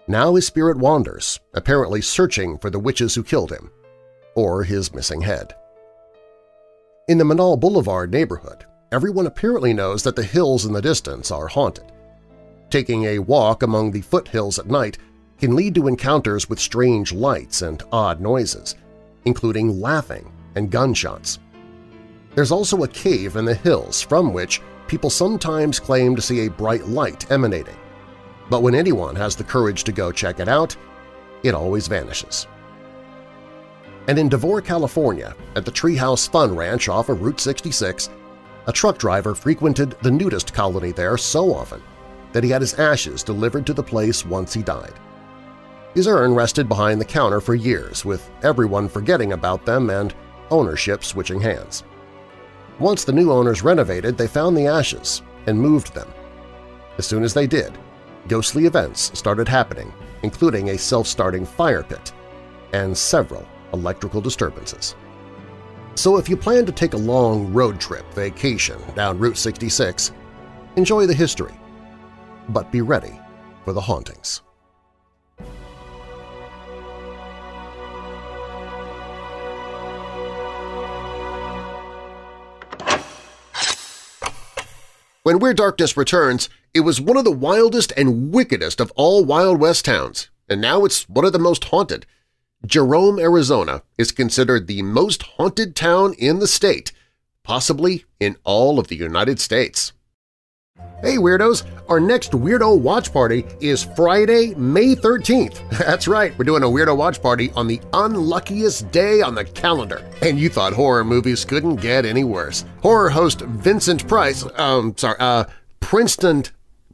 Now his spirit wanders, apparently searching for the witches who killed him, or his missing head. In the Menaul Boulevard neighborhood, everyone apparently knows that the hills in the distance are haunted. Taking a walk among the foothills at night can lead to encounters with strange lights and odd noises, including laughing and gunshots. There's also a cave in the hills from which people sometimes claim to see a bright light emanating. But when anyone has the courage to go check it out, it always vanishes. And in Devore, California, at the Treehouse Fun Ranch off of Route 66, a truck driver frequented the nudist colony there so often that he had his ashes delivered to the place once he died. His urn rested behind the counter for years, with everyone forgetting about them and ownership switching hands. Once the new owners renovated, they found the ashes and moved them. As soon as they did, ghostly events started happening, including a self-starting fire pit and several electrical disturbances. So if you plan to take a long road trip vacation down Route 66, enjoy the history, but be ready for the hauntings. When Weird Darkness returns, it was one of the wildest and wickedest of all Wild West towns, and now it's one of the most haunted. Jerome, Arizona is considered the most haunted town in the state, possibly in all of the United States. Hey Weirdos! Our next Weirdo Watch Party is Friday, May 13th. That's right, we're doing a Weirdo Watch Party on the unluckiest day on the calendar. And you thought horror movies couldn't get any worse. Horror host Vincent Price, um, sorry, uh, Princeton,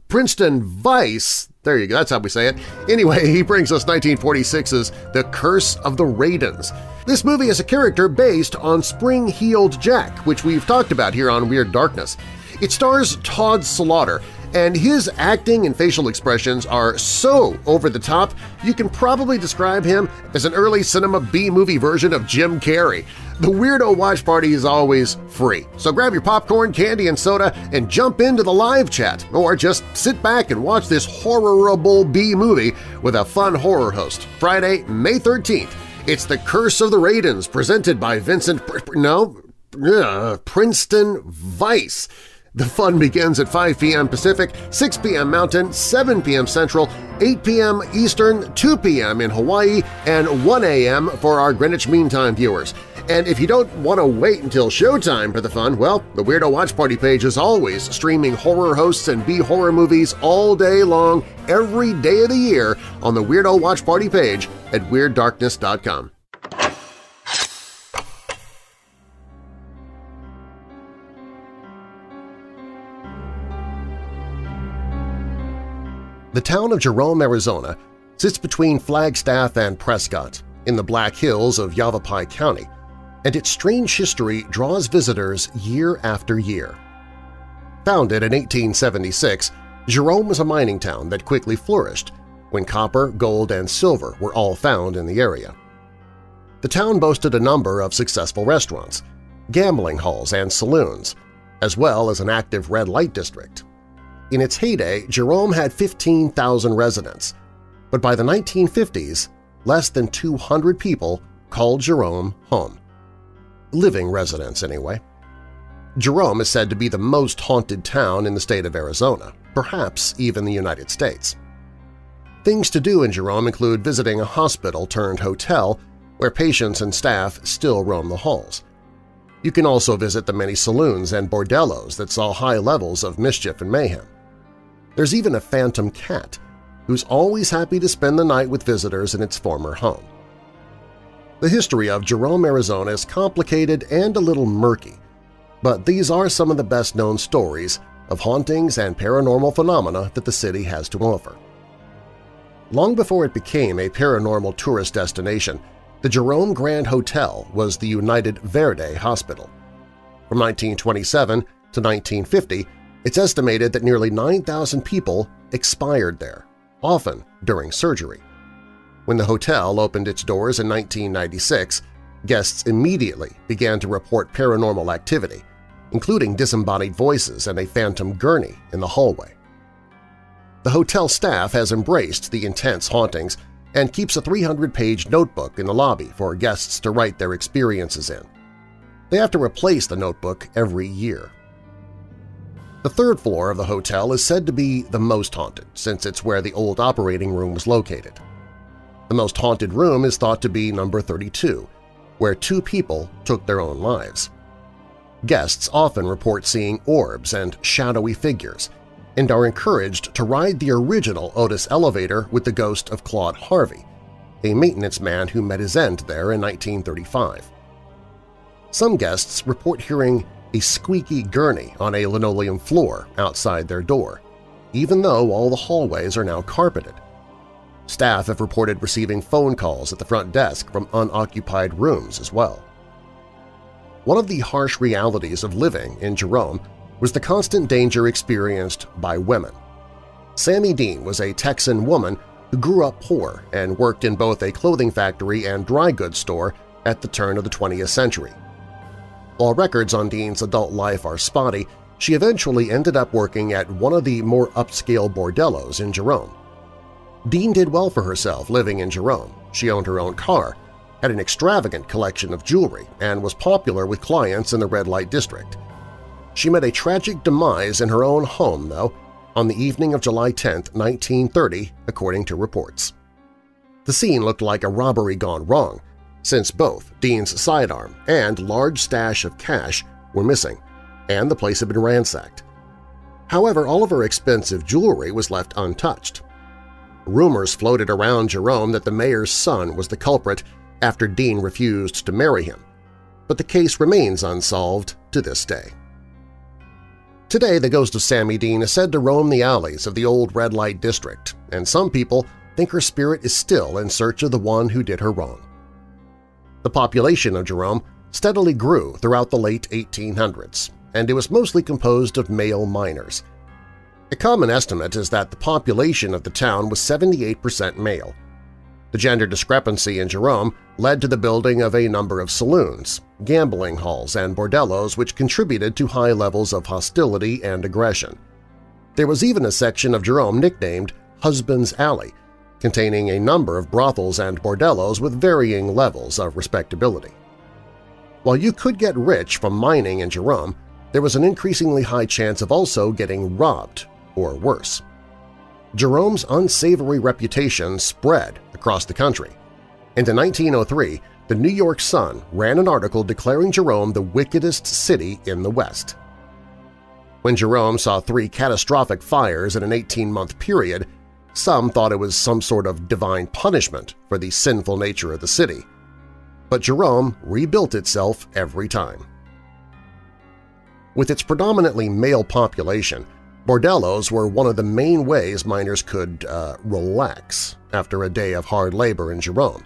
Princeton Vice, there you go, that's how we say it. Anyway, he brings us 1946's The Curse of the Wraydons. This movie is a character based on Spring-Heeled Jack, which we've talked about here on Weird Darkness. It stars Tod Slaughter, and his acting and facial expressions are so over the top you can probably describe him as an early cinema B-movie version of Jim Carrey. The Weirdo Watch Party is always free, so grab your popcorn, candy, and soda and jump into the live chat, or just sit back and watch this horrible B-movie with a fun horror host, Friday, May 13th. It's The Curse of the Wraydons, presented by Vincent… no, uh, Princeton Vice. The fun begins at 5 p.m. Pacific, 6 p.m. Mountain, 7 p.m. Central, 8 p.m. Eastern, 2 p.m. in Hawaii, and 1 a.m. for our Greenwich Mean Time viewers. And if you don't want to wait until showtime for the fun, well, the Weirdo Watch Party page is always streaming horror hosts and B-horror movies all day long, every day of the year on the Weirdo Watch Party page at WeirdDarkness.com. The town of Jerome, Arizona sits between Flagstaff and Prescott in the Black Hills of Yavapai County, and its strange history draws visitors year after year. Founded in 1876, Jerome was a mining town that quickly flourished when copper, gold, and silver were all found in the area. The town boasted a number of successful restaurants, gambling halls, and saloons, as well as an active red light district in its heyday, Jerome had 15,000 residents, but by the 1950s, less than 200 people called Jerome home. Living residents, anyway. Jerome is said to be the most haunted town in the state of Arizona, perhaps even the United States. Things to do in Jerome include visiting a hospital-turned-hotel where patients and staff still roam the halls. You can also visit the many saloons and bordellos that saw high levels of mischief and mayhem. There's even a phantom cat, who's always happy to spend the night with visitors in its former home. The history of Jerome, Arizona is complicated and a little murky, but these are some of the best-known stories of hauntings and paranormal phenomena that the city has to offer. Long before it became a paranormal tourist destination, The Jerome Grand Hotel was the United Verde Hospital. From 1927 to 1950, it's estimated that nearly 9,000 people expired there, often during surgery. When the hotel opened its doors in 1996, guests immediately began to report paranormal activity, including disembodied voices and a phantom gurney in the hallway. The hotel staff has embraced the intense hauntings and keeps a 300-page notebook in the lobby for guests to write their experiences in. They have to replace the notebook every year. The third floor of the hotel is said to be the most haunted, since it's where the old operating room was located. The most haunted room is thought to be number 32, where two people took their own lives. Guests often report seeing orbs and shadowy figures, and are encouraged to ride the original Otis elevator with the ghost of Claude Harvey, a maintenance man who met his end there in 1935. Some guests report hearing a squeaky gurney on a linoleum floor outside their door, even though all the hallways are now carpeted. Staff have reported receiving phone calls at the front desk from unoccupied rooms as well. One of the harsh realities of living in Jerome was the constant danger experienced by women. Sammy Dean was a Texan woman who grew up poor and worked in both a clothing factory and dry goods store at the turn of the 20th century. While records on Dean's adult life are spotty, she eventually ended up working at one of the more upscale bordellos in Jerome. Dean did well for herself living in Jerome. She owned her own car, had an extravagant collection of jewelry, and was popular with clients in the red light district. She met a tragic demise in her own home, though, on the evening of July 10, 1930, according to reports. The scene looked like a robbery gone wrong, since both Dean's sidearm and large stash of cash were missing, and the place had been ransacked. However, all of her expensive jewelry was left untouched. Rumors floated around Jerome that the mayor's son was the culprit after Dean refused to marry him, but the case remains unsolved to this day. Today, the ghost of Sammy Dean is said to roam the alleys of the old red light district, and some people think her spirit is still in search of the one who did her wrong. The population of Jerome steadily grew throughout the late 1800s, and it was mostly composed of male miners. A common estimate is that the population of the town was 78% male. The gender discrepancy in Jerome led to the building of a number of saloons, gambling halls, and bordellos which contributed to high levels of hostility and aggression. There was even a section of Jerome nicknamed Husband's Alley, containing a number of brothels and bordellos with varying levels of respectability. While you could get rich from mining in Jerome, there was an increasingly high chance of also getting robbed, or worse. Jerome's unsavory reputation spread across the country, and in 1903 the New York Sun ran an article declaring Jerome the wickedest city in the West. When Jerome saw three catastrophic fires in an 18-month period, some thought it was some sort of divine punishment for the sinful nature of the city. But Jerome rebuilt itself every time. With its predominantly male population, bordellos were one of the main ways miners could uh, relax after a day of hard labor in Jerome.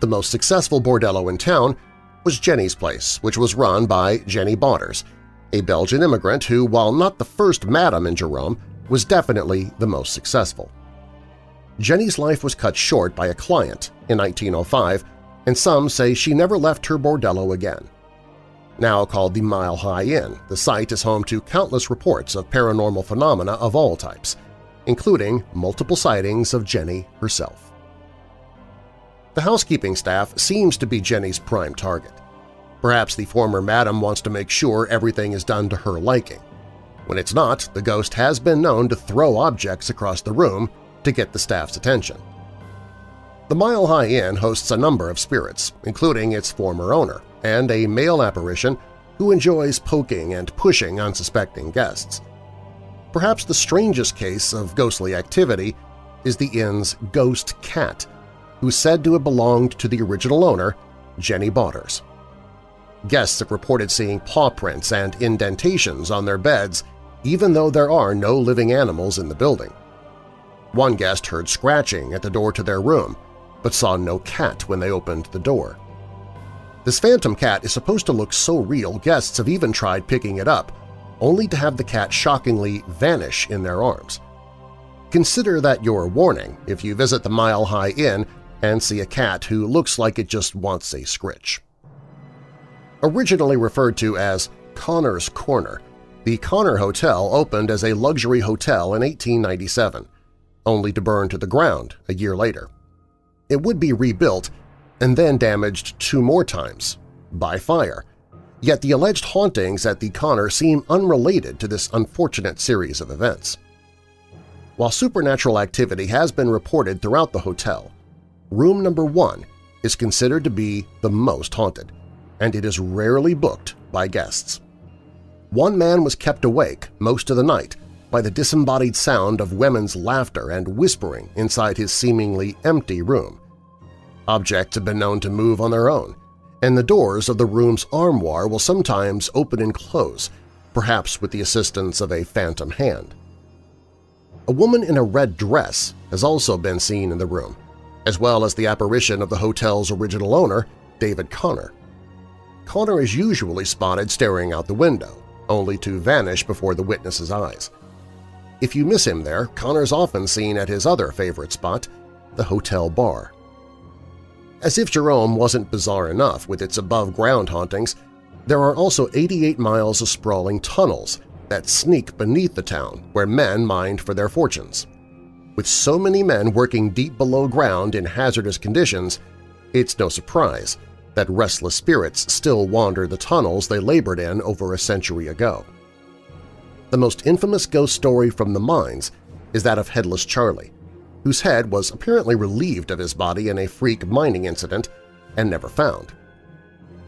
The most successful bordello in town was Jenny's Place, which was run by Jenny Bauters, a Belgian immigrant who, while not the first madam in Jerome, was definitely the most successful. Jenny's life was cut short by a client in 1905, and some say she never left her bordello again. Now called the Mile High Inn, the site is home to countless reports of paranormal phenomena of all types, including multiple sightings of Jenny herself. The housekeeping staff seems to be Jenny's prime target. Perhaps the former madam wants to make sure everything is done to her liking. When it's not, the ghost has been known to throw objects across the room to get the staff's attention. The Mile High Inn hosts a number of spirits, including its former owner, and a male apparition who enjoys poking and pushing unsuspecting guests. Perhaps the strangest case of ghostly activity is the inn's ghost cat, who's said to have belonged to the original owner, Jenny Bauters. Guests have reported seeing paw prints and indentations on their beds even though there are no living animals in the building. One guest heard scratching at the door to their room, but saw no cat when they opened the door. This phantom cat is supposed to look so real guests have even tried picking it up, only to have the cat shockingly vanish in their arms. Consider that your warning if you visit the Mile High Inn and see a cat who looks like it just wants a scritch. Originally referred to as Connor's Corner, the Connor Hotel opened as a luxury hotel in 1897, only to burn to the ground a year later. It would be rebuilt and then damaged two more times, by fire, yet the alleged hauntings at the Connor seem unrelated to this unfortunate series of events. While supernatural activity has been reported throughout the hotel, room number one is considered to be the most haunted, and it is rarely booked by guests. One man was kept awake most of the night by the disembodied sound of women's laughter and whispering inside his seemingly empty room. Objects have been known to move on their own, and the doors of the room's armoire will sometimes open and close, perhaps with the assistance of a phantom hand. A woman in a red dress has also been seen in the room, as well as the apparition of the hotel's original owner, David Connor. Connor is usually spotted staring out the window, only to vanish before the witness's eyes. If you miss him there, Connor's often seen at his other favorite spot, the hotel bar. As if Jerome wasn't bizarre enough with its above-ground hauntings, there are also 88 miles of sprawling tunnels that sneak beneath the town where men mined for their fortunes. With so many men working deep below ground in hazardous conditions, it's no surprise that restless spirits still wander the tunnels they labored in over a century ago. The most infamous ghost story from the mines is that of Headless Charlie, whose head was apparently relieved of his body in a freak mining incident and never found.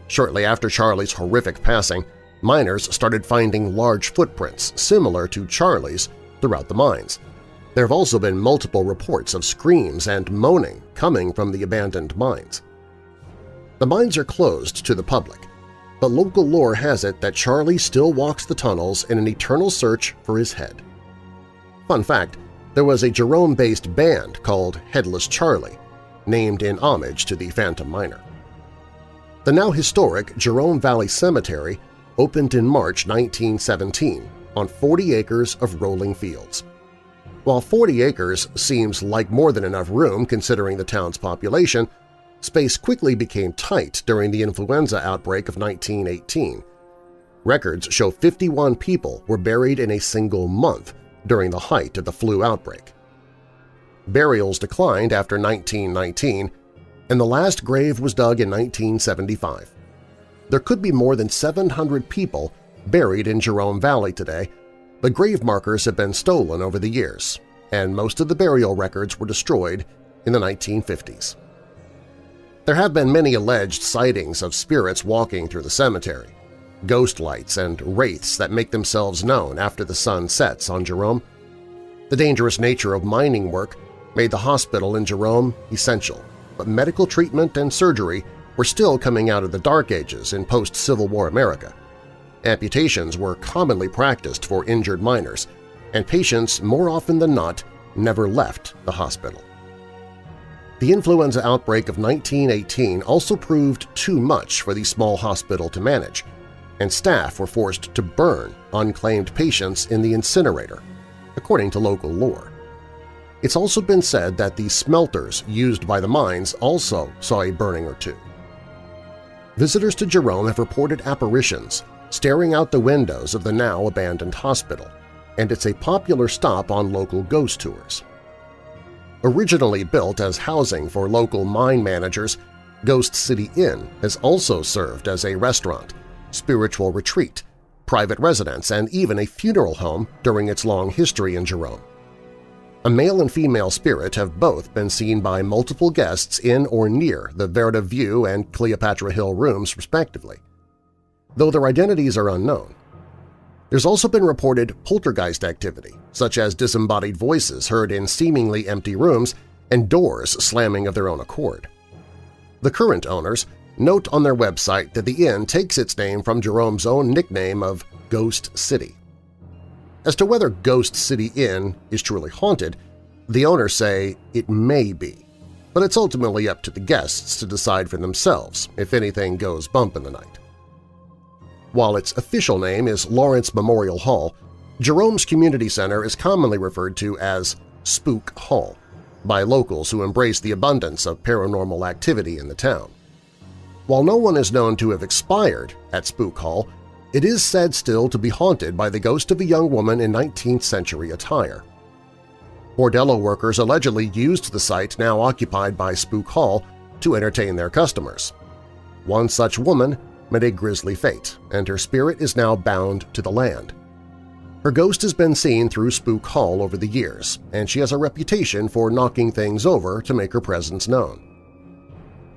Shortly after Charlie's horrific passing, miners started finding large footprints similar to Charlie's throughout the mines. There have also been multiple reports of screams and moaning coming from the abandoned mines. The mines are closed to the public, but local lore has it that Charlie still walks the tunnels in an eternal search for his head. Fun fact, there was a Jerome-based band called Headless Charlie, named in homage to the Phantom Miner. The now historic Jerome Valley Cemetery opened in March 1917 on 40 acres of rolling fields. While 40 acres seems like more than enough room considering the town's population, space quickly became tight during the influenza outbreak of 1918. Records show 51 people were buried in a single month, during the height of the flu outbreak. Burials declined after 1919, and the last grave was dug in 1975. There could be more than 700 people buried in Jerome Valley today, but grave markers have been stolen over the years, and most of the burial records were destroyed in the 1950s. There have been many alleged sightings of spirits walking through the cemetery ghost lights and wraiths that make themselves known after the sun sets on Jerome. The dangerous nature of mining work made the hospital in Jerome essential, but medical treatment and surgery were still coming out of the Dark Ages in post-Civil War America. Amputations were commonly practiced for injured miners, and patients more often than not never left the hospital. The influenza outbreak of 1918 also proved too much for the small hospital to manage, and staff were forced to burn unclaimed patients in the incinerator, according to local lore. It's also been said that the smelters used by the mines also saw a burning or two. Visitors to Jerome have reported apparitions staring out the windows of the now abandoned hospital, and it's a popular stop on local ghost tours. Originally built as housing for local mine managers, Ghost City Inn has also served as a restaurant spiritual retreat, private residence, and even a funeral home during its long history in Jerome. A male and female spirit have both been seen by multiple guests in or near the Verde View and Cleopatra Hill rooms respectively, though their identities are unknown. There's also been reported poltergeist activity, such as disembodied voices heard in seemingly empty rooms and doors slamming of their own accord. The current owners note on their website that the inn takes its name from Jerome's own nickname of Ghost City. As to whether Ghost City Inn is truly haunted, the owners say it may be. but it's ultimately up to the guests to decide for themselves if anything goes bump in the night. While its official name is Lawrence Memorial Hall, Jerome's Community Center is commonly referred to as Spook Hall by locals who embrace the abundance of paranormal activity in the town. While no one is known to have expired at Spook Hall, it is said still to be haunted by the ghost of a young woman in 19th-century attire. Bordello workers allegedly used the site now occupied by Spook Hall to entertain their customers. One such woman met a grisly fate, and her spirit is now bound to the land. Her ghost has been seen through Spook Hall over the years, and she has a reputation for knocking things over to make her presence known.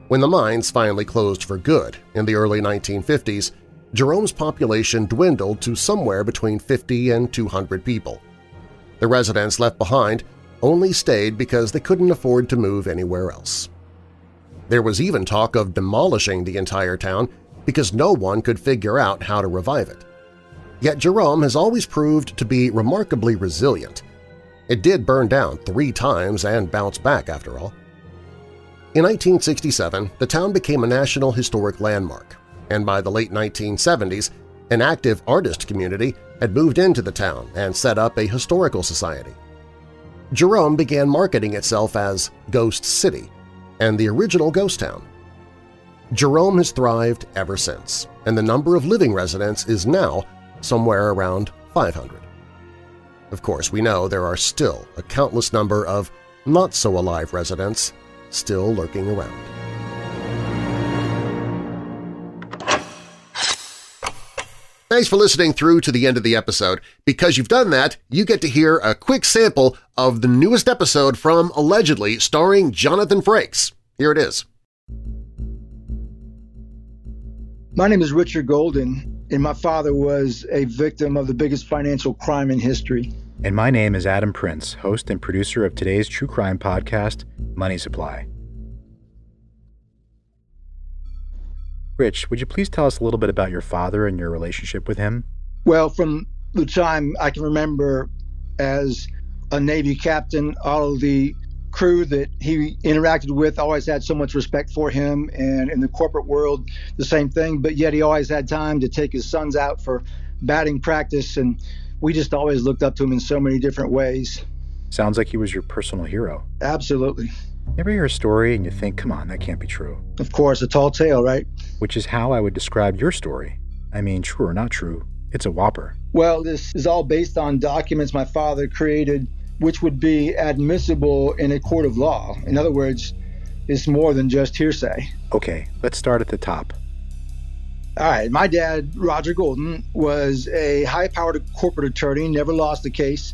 When the mines finally closed for good in the early 1950s, Jerome's population dwindled to somewhere between 50 and 200 people. The residents left behind only stayed because they couldn't afford to move anywhere else. There was even talk of demolishing the entire town because no one could figure out how to revive it. Yet Jerome has always proved to be remarkably resilient. It did burn down three times and bounce back, after all. In 1967, the town became a National Historic Landmark, and by the late 1970s, an active artist community had moved into the town and set up a historical society. Jerome began marketing itself as Ghost City and the original ghost town. Jerome has thrived ever since, and the number of living residents is now somewhere around 500. Of course, we know there are still a countless number of not-so-alive residents still lurking around. Thanks for listening through to the end of the episode. Because you've done that, you get to hear a quick sample of the newest episode from Allegedly starring Jonathan Frakes. Here it is. My name is Richard Golden, and my father was a victim of the biggest financial crime in history. And my name is Adam Prince, host and producer of today's true crime podcast, Money Supply. Rich, would you please tell us a little bit about your father and your relationship with him? Well, from the time I can remember as a Navy captain, all of the crew that he interacted with always had so much respect for him. And in the corporate world, the same thing. But yet he always had time to take his sons out for batting practice. And we just always looked up to him in so many different ways. Sounds like he was your personal hero. Absolutely. You ever hear a story and you think, come on, that can't be true? Of course, a tall tale, right? Which is how I would describe your story. I mean, true or not true, it's a whopper. Well, this is all based on documents my father created, which would be admissible in a court of law. In other words, it's more than just hearsay. Okay, let's start at the top. All right, my dad, Roger Golden, was a high powered corporate attorney, never lost a case.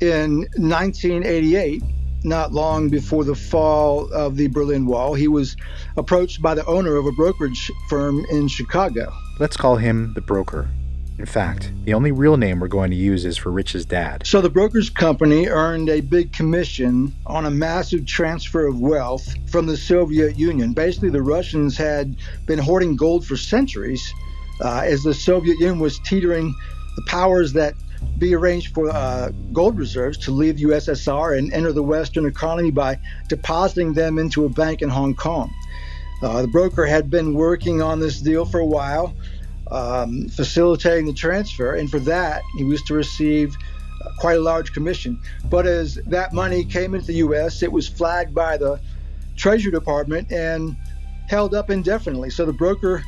In 1988, not long before the fall of the Berlin Wall, he was approached by the owner of a brokerage firm in Chicago. Let's call him the broker. In fact, the only real name we're going to use is for Rich's dad. So the broker's company earned a big commission on a massive transfer of wealth from the Soviet Union. Basically, the Russians had been hoarding gold for centuries uh, as the Soviet Union was teetering the powers that be arranged for uh, gold reserves to leave the USSR and enter the Western economy by depositing them into a bank in Hong Kong. Uh, the broker had been working on this deal for a while, um, facilitating the transfer, and for that, he was to receive quite a large commission. But as that money came into the U.S., it was flagged by the Treasury Department and held up indefinitely. So the broker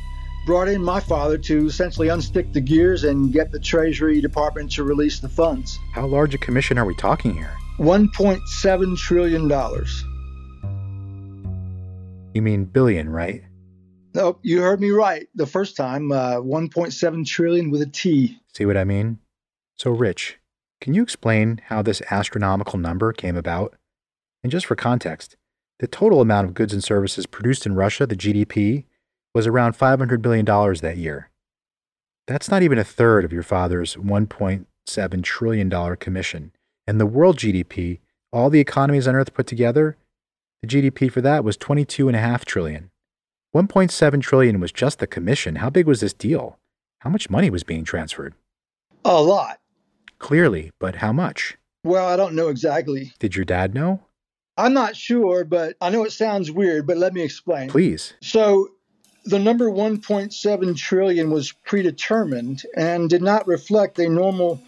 brought in my father to essentially unstick the gears and get the Treasury Department to release the funds. How large a commission are we talking here? $1.7 trillion. You mean billion, right? Nope, you heard me right the first time. Uh, 1.7 trillion with a T. See what I mean? So, Rich, can you explain how this astronomical number came about? And just for context, the total amount of goods and services produced in Russia, the GDP, was around $500 billion that year. That's not even a third of your father's $1.7 trillion commission. And the world GDP, all the economies on earth put together, the GDP for that was 22.5 trillion. 1.7 trillion was just the commission. How big was this deal? How much money was being transferred? A lot. Clearly, but how much? Well, I don't know exactly. Did your dad know? I'm not sure, but I know it sounds weird, but let me explain. Please. So the number 1.7 trillion was predetermined and did not reflect a normal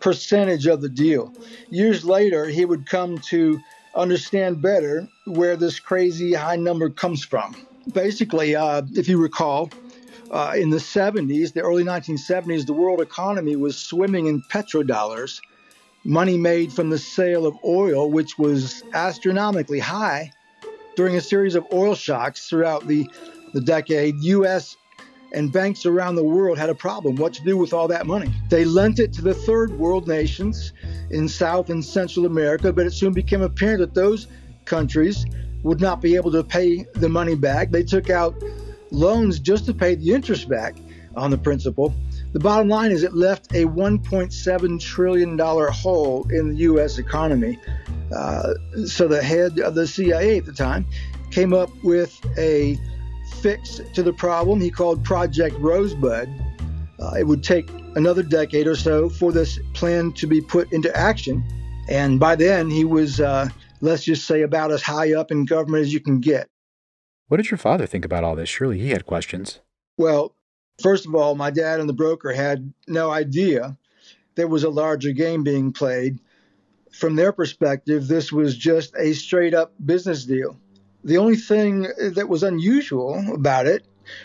percentage of the deal. Years later, he would come to understand better where this crazy high number comes from. Basically, uh, if you recall, uh, in the 70s, the early 1970s, the world economy was swimming in petrodollars, money made from the sale of oil, which was astronomically high. During a series of oil shocks throughout the, the decade, U.S. and banks around the world had a problem what to do with all that money. They lent it to the third world nations in South and Central America, but it soon became apparent that those countries would not be able to pay the money back. They took out loans just to pay the interest back on the principal. The bottom line is it left a $1.7 trillion hole in the U.S. economy. Uh, so the head of the CIA at the time came up with a fix to the problem he called Project Rosebud. Uh, it would take another decade or so for this plan to be put into action. And by then, he was, uh, let's just say, about as high up in government as you can get. What did your father think about all this? Surely he had questions. Well, first of all, my dad and the broker had no idea there was a larger game being played. From their perspective, this was just a straight up business deal. The only thing that was unusual about it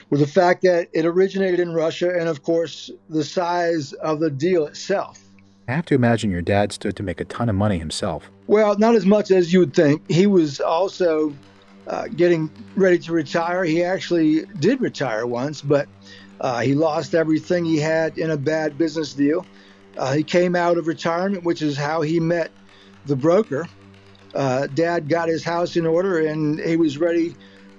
was the fact that it originated in Russia and, of course, the size of the deal itself. I have to imagine your dad stood to make a ton of money himself. Well, not as much as you would think. He was also uh, getting ready to retire. He actually did retire once, but uh, he lost everything he had in a bad business deal. Uh, he came out of retirement, which is how he met the broker. Uh, Dad got his house in order and he was ready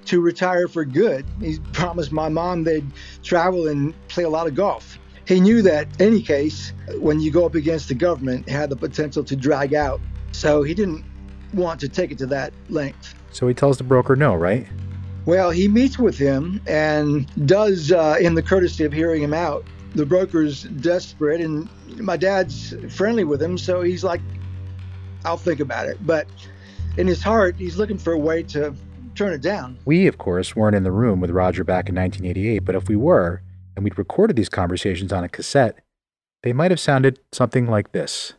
to retire for good. He promised my mom they'd travel and play a lot of golf. He knew that, any case, when you go up against the government, it had the potential to drag out. So he didn't want to take it to that length. So he tells the broker no, right? Well, he meets with him and does, uh, in the courtesy of hearing him out. The broker's desperate, and my dad's friendly with him, so he's like, I'll think about it. But in his heart, he's looking for a way to turn it down. We, of course, weren't in the room with Roger back in 1988, but if we were, and we'd recorded these conversations on a cassette, they might have sounded something like this.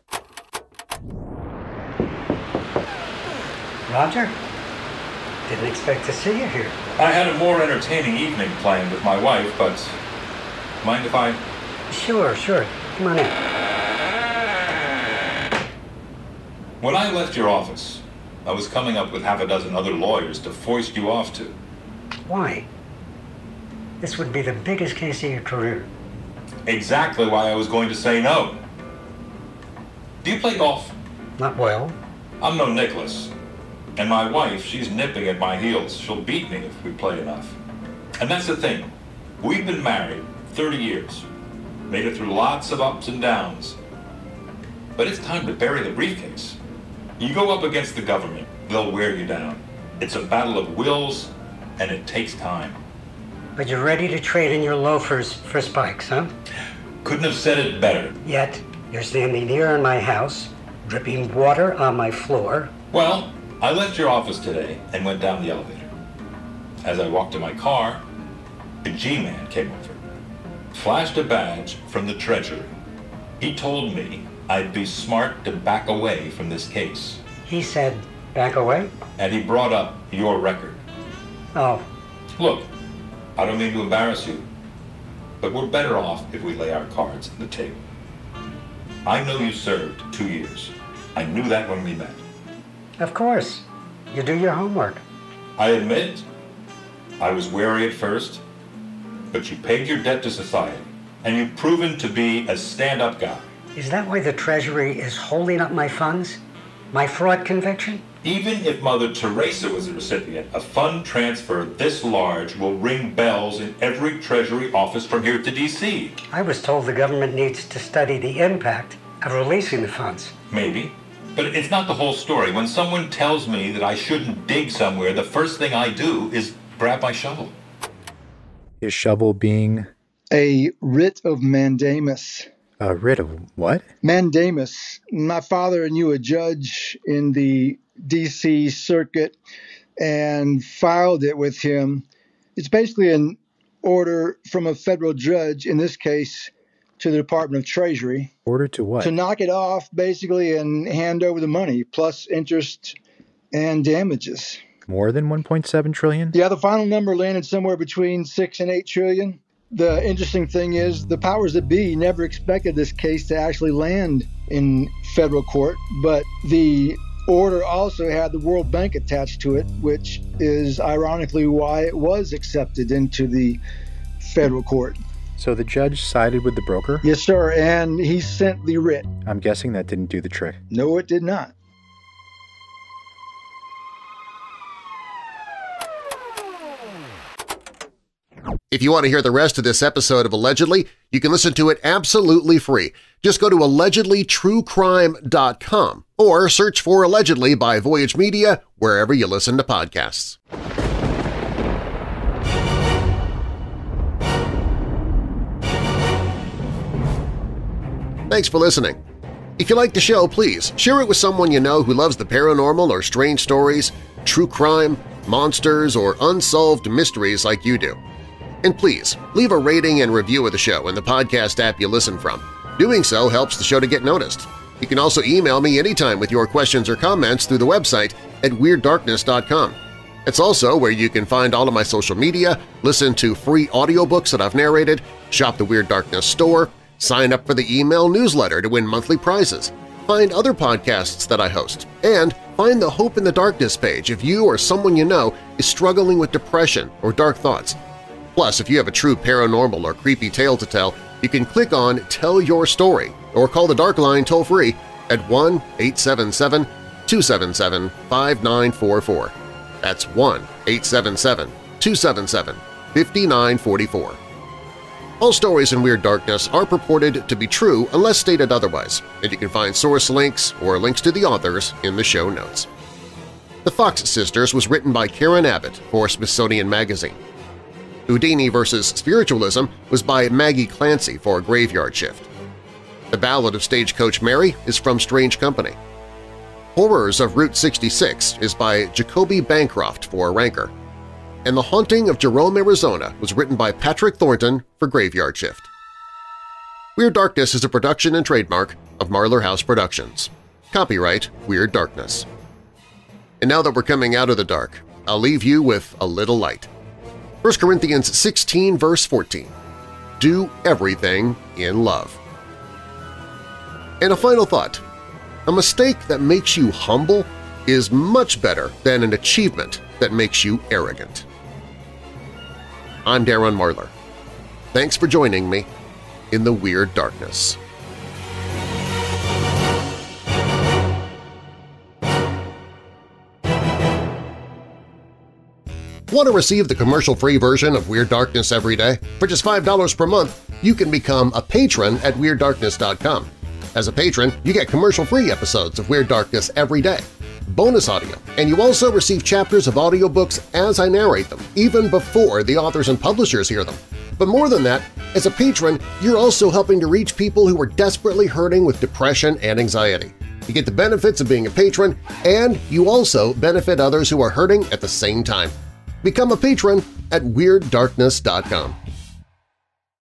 Roger? Didn't expect to see you here. I had a more entertaining evening planned with my wife, but mind if I. Sure, sure. Come on in. When I left your office, I was coming up with half a dozen other lawyers to foist you off to. Why? This would be the biggest case of your career. Exactly why I was going to say no. Do you play golf? Not well. I'm no Nicklaus. And my wife, she's nipping at my heels. She'll beat me if we play enough. And that's the thing. We've been married 30 years. Made it through lots of ups and downs. But it's time to bury the briefcase. You go up against the government, they'll wear you down. It's a battle of wills, and it takes time. But you're ready to trade in your loafers for spikes, huh? Couldn't have said it better. Yet, you're standing here in my house, dripping water on my floor. Well, I left your office today and went down the elevator. As I walked to my car, a G-man came over, flashed a badge from the Treasury. He told me I'd be smart to back away from this case. He said, back away? And he brought up your record. Oh, Look, I don't mean to embarrass you, but we're better off if we lay our cards on the table. I know you served two years. I knew that when we met. of course. You do your homework. I admit, I was wary at first, but you paid your debt to society, and you've proven to be a stand-up guy. Is that why the Treasury is holding up my funds? My fraud conviction? Even if Mother Teresa was a recipient, a fund transfer this large will ring bells in every Treasury office from here to D.C. I was told the government needs to study the impact of releasing the funds. Maybe. But it's not the whole story. When someone tells me that I shouldn't dig somewhere, the first thing I do is grab my shovel. His shovel being. A writ of mandamus. A writ of what? Mandamus. My father knew a judge in the D.C. circuit and filed it with him. It's basically an order from a federal judge, in this case, to the Department of Treasury. Order to what? To knock it off, basically, and hand over the money, plus interest and damages. More than 1.7 trillion? Yeah, the final number landed somewhere between 6 and 8 trillion. The interesting thing is the powers that be never expected this case to actually land in federal court, but the order also had the World Bank attached to it, which is ironically why it was accepted into the federal court. So the judge sided with the broker? Yes, sir, and he sent the writ. I'm guessing that didn't do the trick. No, it did not. If you want to hear the rest of this episode of Allegedly, you can listen to it absolutely free. Just go to allegedlytruecrime.com or search for Allegedly by Voyage Media wherever you listen to podcasts. Thanks for listening. If you like the show, please share it with someone you know who loves the paranormal or strange stories, true crime, monsters, or unsolved mysteries like you do. And please, leave a rating and review of the show in the podcast app you listen from. Doing so helps the show to get noticed. You can also email me anytime with your questions or comments through the website at WeirdDarkness.com. It's also where you can find all of my social media, listen to free audiobooks that I've narrated, shop the Weird Darkness store, sign up for the email newsletter to win monthly prizes, find other podcasts that I host, and find the Hope in the Darkness page if you or someone you know is struggling with depression or dark thoughts. Plus, if you have a true paranormal or creepy tale to tell, you can click on Tell Your Story or call the Dark Line toll-free at 1-877-277-5944. That's 1-877-277-5944. All stories in Weird Darkness are purported to be true unless stated otherwise, and you can find source links or links to the authors in the show notes. The Fox Sisters was written by Karen Abbott for Smithsonian Magazine. Houdini vs. Spiritualism was by Maggie Clancy for Graveyard Shift. The Ballad of Stagecoach Mary is from Strange Company. Horrors of Route 66 is by Jacoby Bancroft for Ranker. And The Haunting of Jerome, Arizona was written by Patrick Thornton for Graveyard Shift. Weird Darkness is a production and trademark of Marlar House Productions. Copyright Weird Darkness. And now that we're coming out of the dark, I'll leave you with a little light. 1 Corinthians 16 verse 14, Do everything in love. And a final thought, a mistake that makes you humble is much better than an achievement that makes you arrogant. I'm Darren Marlar. Thanks for joining me in the Weird Darkness. Want to receive the commercial-free version of Weird Darkness every day? For just $5 per month, you can become a patron at WeirdDarkness.com. As a patron, you get commercial-free episodes of Weird Darkness every day, bonus audio, and you also receive chapters of audiobooks as I narrate them, even before the authors and publishers hear them. But more than that, as a patron, you're also helping to reach people who are desperately hurting with depression and anxiety. You get the benefits of being a patron, and you also benefit others who are hurting at the same time. Become a patron at WeirdDarkness.com.